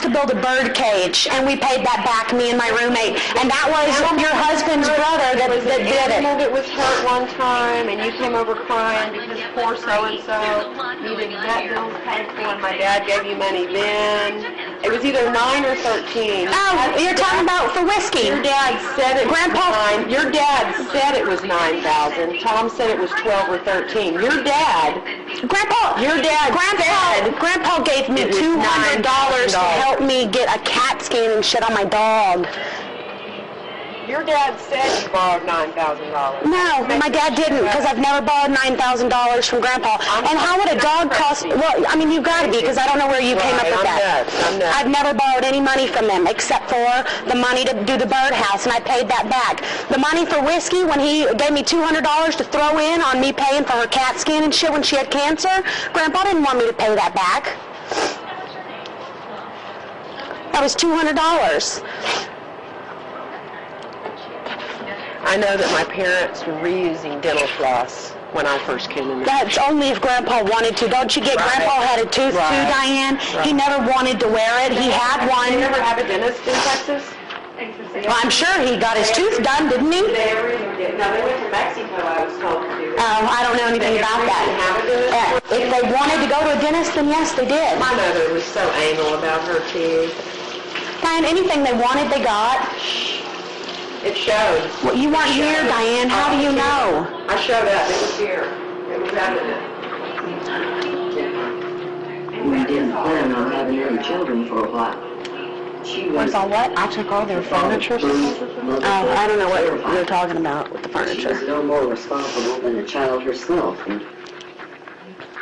to build a bird cage, and we paid that back, me and my roommate. And that was your husband's brother that, was that did it. that was hurt one time, and you came over crying because poor so-and-so needed that bills paid for, and my dad gave you money then. It was either nine or thirteen. Oh, you're talking about for whiskey. Your dad said it Grandpa- was nine. Your dad said it was nine thousand. Tom said it was twelve or thirteen. Your dad, Grandpa, your dad Grandpa, said Grandpa gave me two hundred dollars to help me get a CAT scan and shit on my dog. Your dad said you borrowed nine thousand dollars. No, my dad didn't because I've never borrowed nine thousand dollars from Grandpa. And how would a dog cost? Well, I mean, you've got to be because I don't know where you came up with I'm that. nuts, I'm nuts. I've never borrowed any money from them except for the money to do the birdhouse, and I paid that back. The money for whiskey when he gave me two hundred dollars to throw in on me paying for her CAT scan and shit when she had cancer, Grandpa didn't want me to pay that back. That was two hundred dollars. I know that my parents were reusing dental floss when I first came in. That's only if Grandpa wanted to. Don't you get Right. Grandpa had a tooth too, Right. Diane? He never wanted to wear it. He had one You one. never have a dentist in Texas? Well, I'm sure he got his tooth done, didn't he? They did. No, they went to Mexico, I was told to do that. Oh, I don't know anything about that. Uh, If they wanted to go to a dentist, then yes, they did. My mother was so anal about her teeth. Diane, anything they wanted, they got. It showed. Well, you weren't here, Diane. How do you know? I showed up. It was here. It was evident. We didn't plan on having any children for a while. She was Was on what? I took all their furniture. Oh, I don't know what you're talking about with the furniture. She was no more responsible than the child herself. And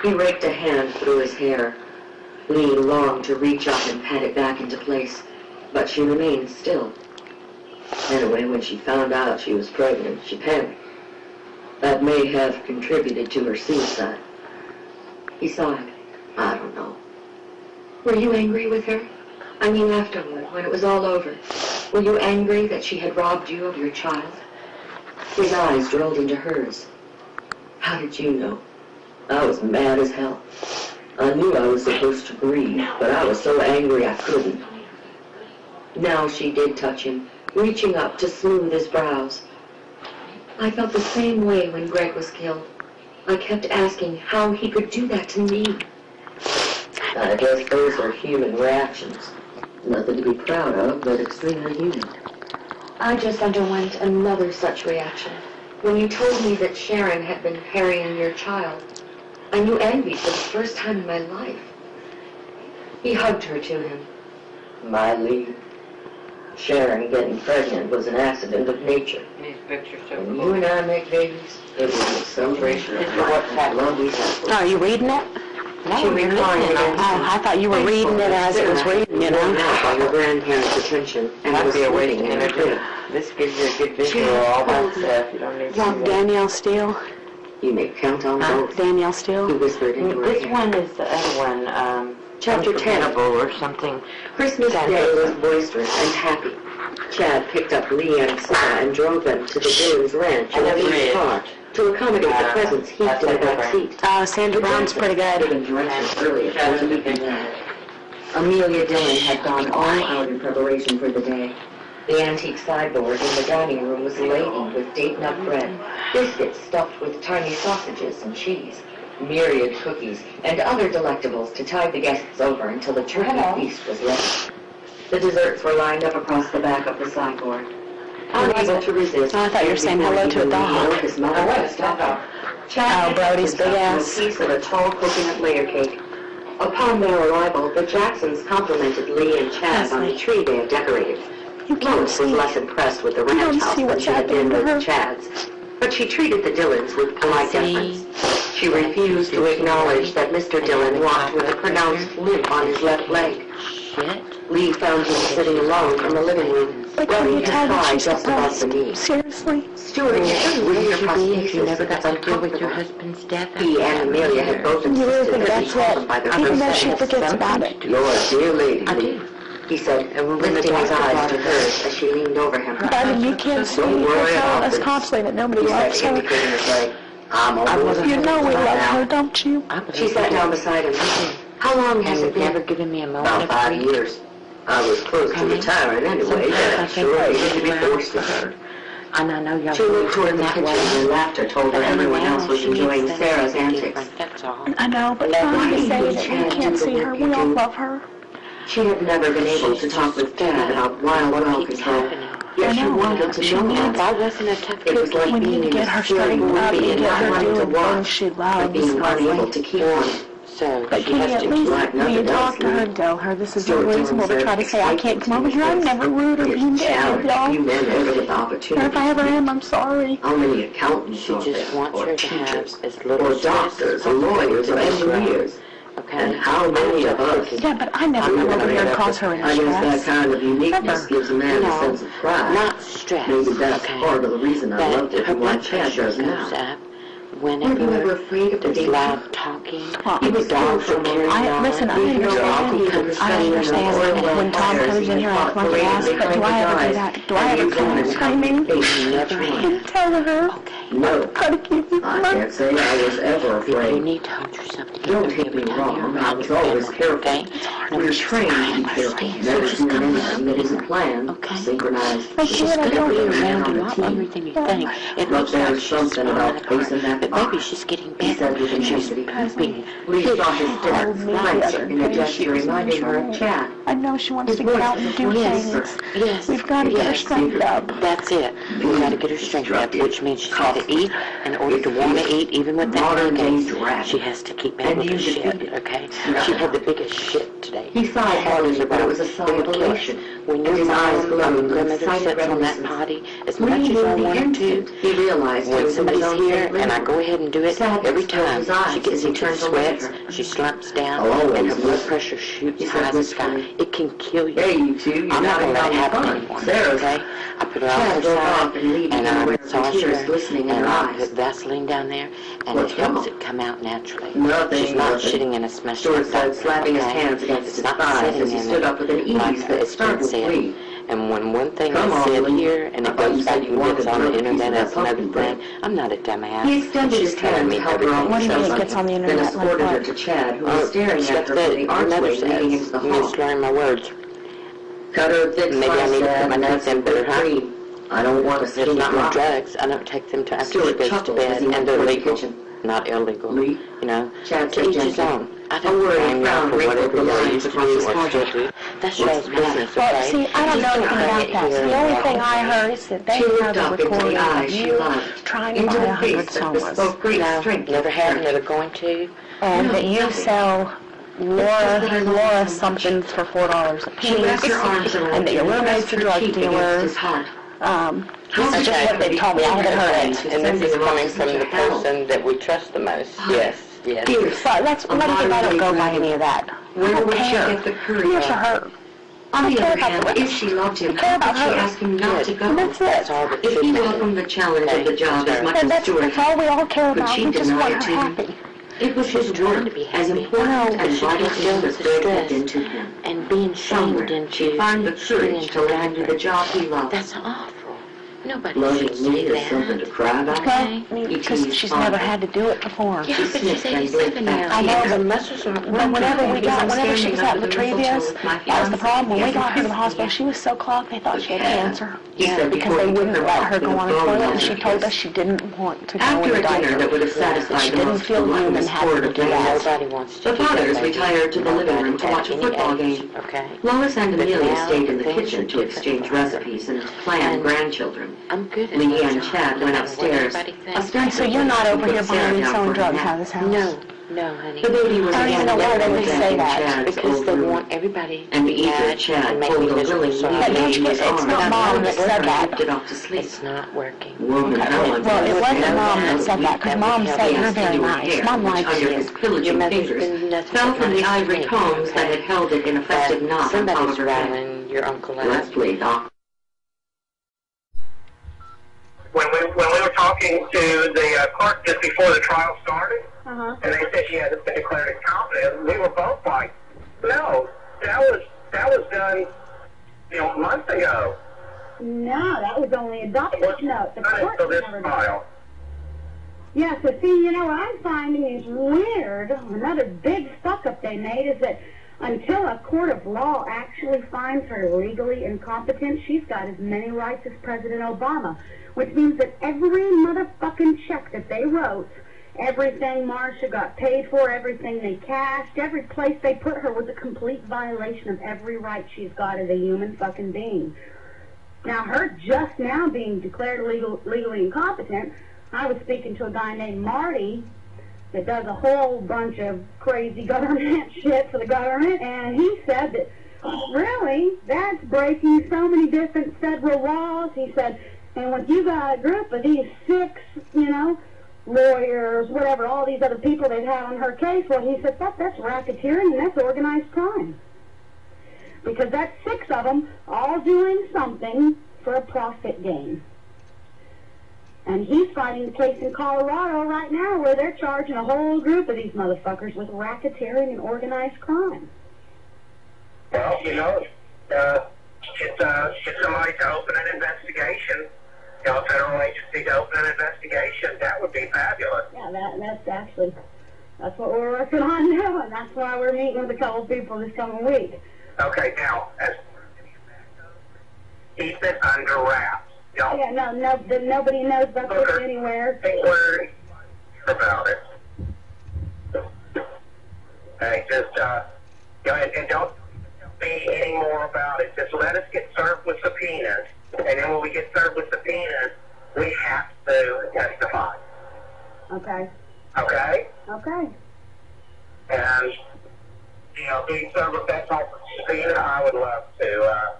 he raked a hand through his hair. Lee longed to reach up and pat it back into place, but she remained still. Anyway, when she found out she was pregnant, she panicked. That may have contributed to her suicide. He sighed. I don't know. Were you angry with her? I mean afterward, when it was all over. Were you angry that she had robbed you of your child? His eyes drilled into hers. How did you know? I was mad as hell. I knew I was supposed to grieve, but I was so angry I couldn't. Now she did touch him, reaching up to smooth his brows. I felt the same way when Greg was killed. I kept asking how he could do that to me. I guess those are human reactions. Nothing to be proud of, but extremely human. I just underwent another such reaction. When you told me that Sharon had been harrying your child, I knew envy for the first time in my life. He hugged her to him. My Lee, Sharon getting pregnant was an accident of nature. These pictures so When you cool. and I make babies, it was a celebration of This is what's life. Love we. Oh, are you reading it? No, She you're reclined Oh, I thought you were reading it as it was reading, you Worn know? out by your grandparents' attention and Might was be a waste sleeping in her energy. crib. This gives you a good visual of all that stuff. You don't need to Young see that. Danielle Steel. You may count on Huh? both. Danielle He Steel. whispered into her This ear. one is the other one, um, Chapter 10. Or something. Christmas Santa. Day was boisterous and happy. Chad picked up Lee and Sarah and drove them to the Dillon's ranch in And a the leased bridge. car to accommodate the Uh, presents heaped that's in the like back seat. Uh, Sandra Brown's pretty good. Given directions earlier for the weekend. Amelia Dillon had gone all out in preparation for the day. The antique sideboard in the dining room was laden with date nut bread, biscuits stuffed with tiny sausages and cheese, myriad cookies, and other delectables to tide the guests over until the turkey feast was ready. The desserts were lined up across the back of the sideboard. Unable to resist. Oh, I thought you were saying hello to a dog. His mother was stopping. Chad Oh, Brody's big ass. A piece of a tall coconut layer cake. Upon their arrival, the Jacksons complimented Lee and Chad on the tree they had decorated. Lois was less impressed with the ranch house than she had been with. Chad's, but she treated the Dillons with polite see. deference. She refused to acknowledge that Mr. Dillon walked with a pronounced limp on his left leg. Shit. Lee found him sitting alone in the living room, But can rubbing his tell that thigh just above the knee. Seriously? Stuart, you would your you be if you never got to deal with your husband's death? He and Amelia had both You really insisted think that he that's call them by it? their Even first though she names. forgets about it. You're a dear lady. I do. He said, And when the lifting his eyes to hers as she leaned over him. But I mean, you can't see Don't her worry telling about us this. constantly that nobody He said, loves her. indicating his leg. I'm almost wasn't- You know we love her, don't you? She sat down beside him. How long has it you've never given me a moment About of five grief. years. I was close to Okay. retiring anyway, Sometimes I but sure, that's you should be forced to her. And I know y'all She looked toward the kitchen way. and laughter told her everyone else was enjoying Sarah's antics. I know, but Let trying to me say that Chad we can't see her. We all love her. She had never been able to talk with Dad about wild What well control. Yet she wanted to She know needs- him. If wasn't a tough It was like being to in get a her scary straightened movie up and and not wanting to doing watch, she but loves. being unable to keep one. so But she can you at least, like will you talk to her and tell her this is Stuart unreasonable to try to say, I can't come over here, I'm never rude or It's being bad, challenge. y'all. You men never get the Or if. I ever am, I'm sorry. How many accountants She are just wants or her to have as little or doctors, or lawyers, or to be engineers? Okay. And how many of us? Yeah, but I never come over here and cause her any I guess that kind of uniqueness Never. gives a man a sense of pride. Not stress. Maybe that's okay. part of the reason I loved it and why Chad does now. up Weren't you ever whenever afraid of the there's loud talking. Well, He was dogs killed are from carrying I, on. listen, I understand, I understand that when Tom comes in here acting like an ass, but do I ever do that? Do I ever come in screaming Never mind. and tell her, Okay. No, try to keep you I can't say I was ever But you afraid. need to hold yourself together Don't take every me wrong, I was always family, careful. okay? We're trained to be I careful, understand. never She's doing coming anything that isn't planned, Okay. synchronized. I She's can't, I gonna be around you a the lot longer than you think. It But looks like there's she's something about falling facing apart. that But maybe she's getting better. with She's intensity. being Lee saw his Told dinner, me the glanced other in a day gesture she was reminding her of. Chad. I know she wants His to get voice out and do whisper. things. Yes. We've got to get her yes. straightened up. That's it. We've got to get her strength up, which means she's got to eat in order to want to eat, even with that Modern day She has to keep And able to you shit, defeated it. okay? She had the biggest shit today. He sighed heavily, but it was a sigh of elation. When his eyes glowed with grandmother excited sits on that potty, as much as I the wanted to, he realized when was in his somebody's here and I go ahead and do it, every time she gets into the turned to look at sweats, she slumps down, I'll and her blood pressure shoots high as the sky. It can kill you. Hey, you two, you're I'm not going to let it happen anymore, okay? I put her Chad on her broke side, off and leaving and I with massage tears her, glistening in and I put Vaseline down there, and What's it helps wrong? it come out naturally. Nothing, She's not nothing. shitting in a smash like that, said, slapping his okay? hands against against his thighs as he stood up with an like ease that it's been startled said. Lee. And when one thing Come is on, said here and it goes back and gets to on the throw a piece of internet that as another thing, I'm not a dumbass. He extended his telling hand me to help her off everything. the so What do you mean it gets on the then internet like escorted her to Chad, who Oh, was staring stuff at her that from the archway leading into the I'm hall. slurring my words. Cut her thick Maybe I need to put my that's in better, huh? I don't want a It's not my drugs. I don't take them till after Stuart she goes to bed, and they're toward the legal, not illegal. Lee? You know, Chad to each his own. I A don't blame y'all for whatever y'all used to do or still do. That's y'all's the matter? Well, see, I don't know anything about that. The only thing I heard is that they have a recording the of you trying to buy a the hundred somas. No, never had, never going to. And that you sell Laura, that I love Laura her so much. something for four dollars a piece. wrapped her arms around And that your roommates her drug cheek against dealers. his heart. Um, this is just what they told me. I haven't heard it. And this is coming from the person that we trust the most. Yes, yes. Fierce. But let's, what if I don't go by any of that? I Where don't would she care. get the courage? Here's her. On the other hand, if she loved him, how about could she ask him not to go? That's That's it. all that If should he welcomed the challenge of the job as much And as that's, Stuart that's all we all care Could about. she We just deny want it her to him? happy. It was his work, to be as important and she vital can't to deal him the stress. been to him. And being Somewhere, shamed she'd into find the courage into to him the job he loved. That's awful. Nobody Loving should me say is something to cry about. Okay. Because she's never had to do it before. Yeah, She but she's sniffed and 87 now. I know, Her but- muscles aren't But whenever we got, whenever she was at under the Latrevia's, mistletoe that was the problem. When we got her to the hospital, she was so clogged, they thought she had cancer. He said Because they wouldn't let her go on a blowing toilet, and she told us she didn't want to go After in a a dinner that diaper. would have That satisfied she the didn't feel human having to do that. Nobody wants to The fathers retired to the living room to watch a football game. Okay. Lois and But Amelia stayed in the kitchen to exchange recipes and plan grandchildren. I'm good at Lee my and Chad went matter what upstairs. anybody So you're not over here Sarah buying and down selling drugs nap. out of this house? No, no, honey. The baby was I don't even know why they would back say that. Chad's Because they want everybody And to be eager mad Chad and make pulled me a miserable. So But don't you his get- it's not Mom that said that. off to sleep. It's not working. Woman, Okay, well, one well, it does. wasn't Mom that said that because Mom said you're very nice. hair, Mom which likes under you. his pillaging Your mother's fingers been nothing fell from the ivory me, combs that had held it in a festive knot on top somebody's of her your uncle Let's out. play, Doc. When we when we were talking to the uh, clerk just before the trial started, Uh-huh. and they said she hasn't been declared incompetent, we were both like, no, that was that was done, you know, months ago. No, that was only a doctor's note. The court never file. Yeah, so see, you know, what I'm finding is weird. Another big fuck up they made is that until a court of law actually finds her legally incompetent, she's got as many rights as President Obama, which means that every motherfucking check that they wrote, everything Marcia got paid for, everything they cashed, every place they put her was a complete violation of every right she's got as a human fucking being. Now, her just now being declared legal, legally incompetent, I was speaking to a guy named Marty that does a whole bunch of crazy government shit for the government, and he said that, really, that's breaking so many different federal laws. He said, and when you got a group of these six, you know, lawyers, whatever, all these other people they've had on her case, well, he said, that, that's racketeering and that's organized crime because that's six of them all doing something for a profit gain. And he's fighting the case in Colorado right now where they're charging a whole group of these motherfuckers with racketeering and organized crime. Well, you know, uh, get uh, get somebody to open an investigation. Know, a federal agency to open an investigation. That would be fabulous. Yeah, that, that's actually, that's what we're working on doing. That's why we're meeting with a couple people this coming week. Okay, now as keep it under wraps. Know, Yeah, no, no, the, nobody knows about this anywhere. Don't worry about it. Hey, just, uh, you know, and, and don't be any more about it. Just let us get served with subpoenas, and then when we get served with subpoenas, we have to testify. Okay, Okay? okay. And, you know, being served with that type of subpoena, I would love to, uh,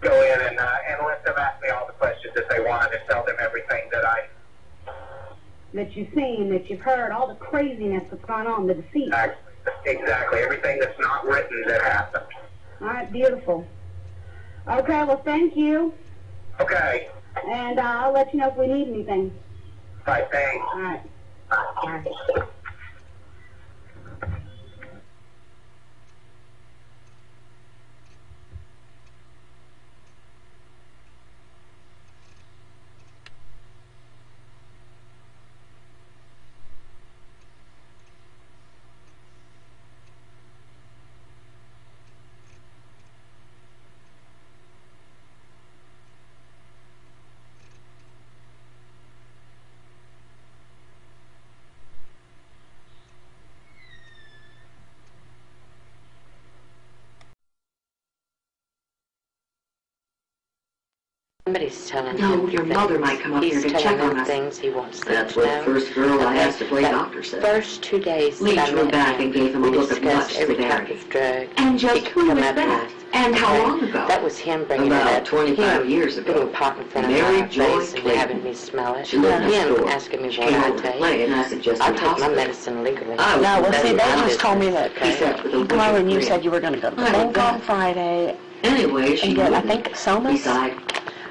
go in and, uh, and let them ask me all the questions that they want and tell them everything that I, That you've seen, that you've heard, all the craziness that's gone on, the deceit. exactly, everything that's not written that happened. All right, beautiful. Okay, well, thank you, Okay. and uh, I'll let you know if we need anything. Bye, thanks. All right. Bye. Somebody's telling No, him your things. mother might come up He's here to telling check on us. things he wants them That's what the first girl I asked to play that doctor said. First two days Lee that drew back and gave him a look of discussed much every type severity. of drug And just who come was that? with. And how Okay? long ago? That was him bringing About it up. 25 him years ago. putting pot in front of Mary my Joy face and Clayton. having me smell it. She lived next him door. asking me She what I over to take. play, and I suggested I take my medicine legally. I No, well, see, they than just told me that He said with you go over and you wicked said you were going to go to the I bank bet. on Friday Anyway, she and get, I think, somas. Beside,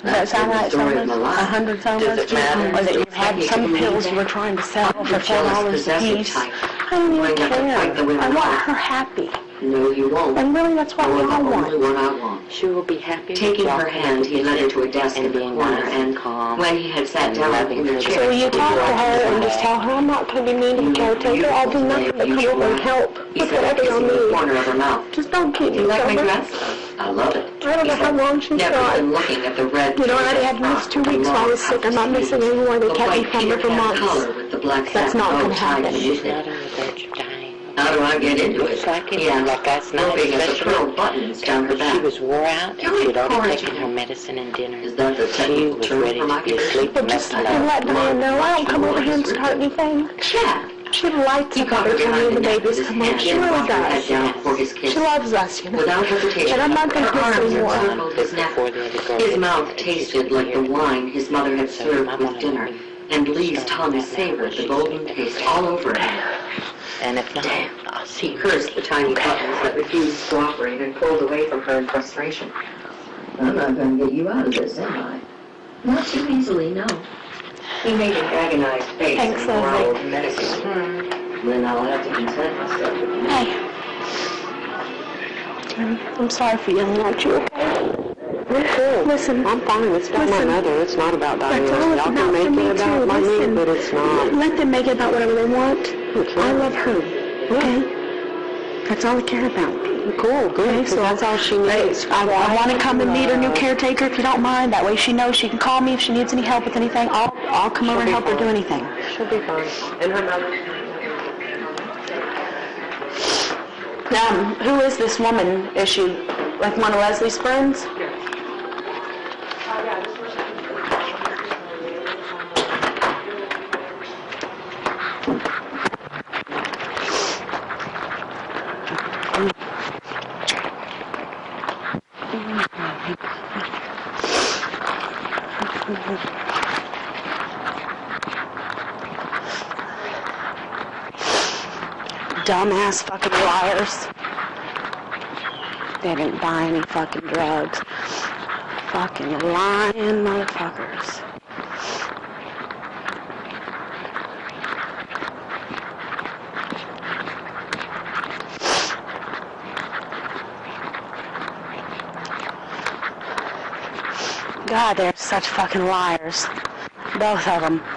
Does that sound right, the story of somas? my A hundred somas? Does it matter? Or that you had some pills you were trying to sell for four dollars a piece. I don't even you have to fight the care. I want her happy. No, you won't. And really, that's what we You're the all only one I want. She will be happy Taking her hand, he led her to a desk in and the being corner, nice and calm when he had sat down loving in her the just chair, So will you talk to her and just tell her I'm not going to be mean to the caretaker. I'll do nothing but come over and help He with said, whatever kissing you the need. corner of her mouth. Just don't keep Do me you like my sober. dress? I love it. I don't know how long she's Never got. been looking at the red. You know, I already had missed two weeks while I was sick. I'm not missing anymore. They kept me white from her for months. collar with the black That's satin not bow gonna happen. To She's it. not on the verge of dying. How do I get into Looks it? like it, Yeah, like last night hoping at the especially. pearl buttons down her back. She was wore out and she'd already encouraging taken her medicine and dinner. Is that the She technical was term ready for my to be asleep But and just and let Diane know I don't come over here and start anything. Yeah. She lights He up caught every time the the neck with babies his come home. She really brought her head does. down for his kiss. She loves us, you know. Without hesitation, And I'm not gonna her kiss arms anymore. encircled his neck. Before the other girl His mouth tasted like the wine his mother had served I'm with dinner, and Lee's tongue savored the golden taste all over him. And if not, I'll He see her. cursed the tiny buttons that refused to cooperate and pulled away from her in frustration. I'm not going to get you out of this, am I? Not too easily, no. He made an agonized face Thanks, and growled medically. Then I'll have to content myself with you. Hey. I'm, I'm sorry for yelling at you, okay? Listen. I'm fine, it's about my mother, it's not about Diane. That's all it's Y'all can make it about too. my me, but it's not. Let them make it about whatever they want. Okay. I love her, okay? That's all I care about. Cool, Okay, good, so so that's all she needs. I, I want to come and meet her new caretaker if you don't mind. That way she knows she can call me if she needs any help with anything. I'll, I'll come over and help her do anything. She'll be fine. And her mother. Um, who is this woman? Is she like one of Leslie's friends? Dumbass fucking liars. They didn't buy any fucking drugs. Fucking lying motherfuckers. God, they're such fucking liars. Both of them.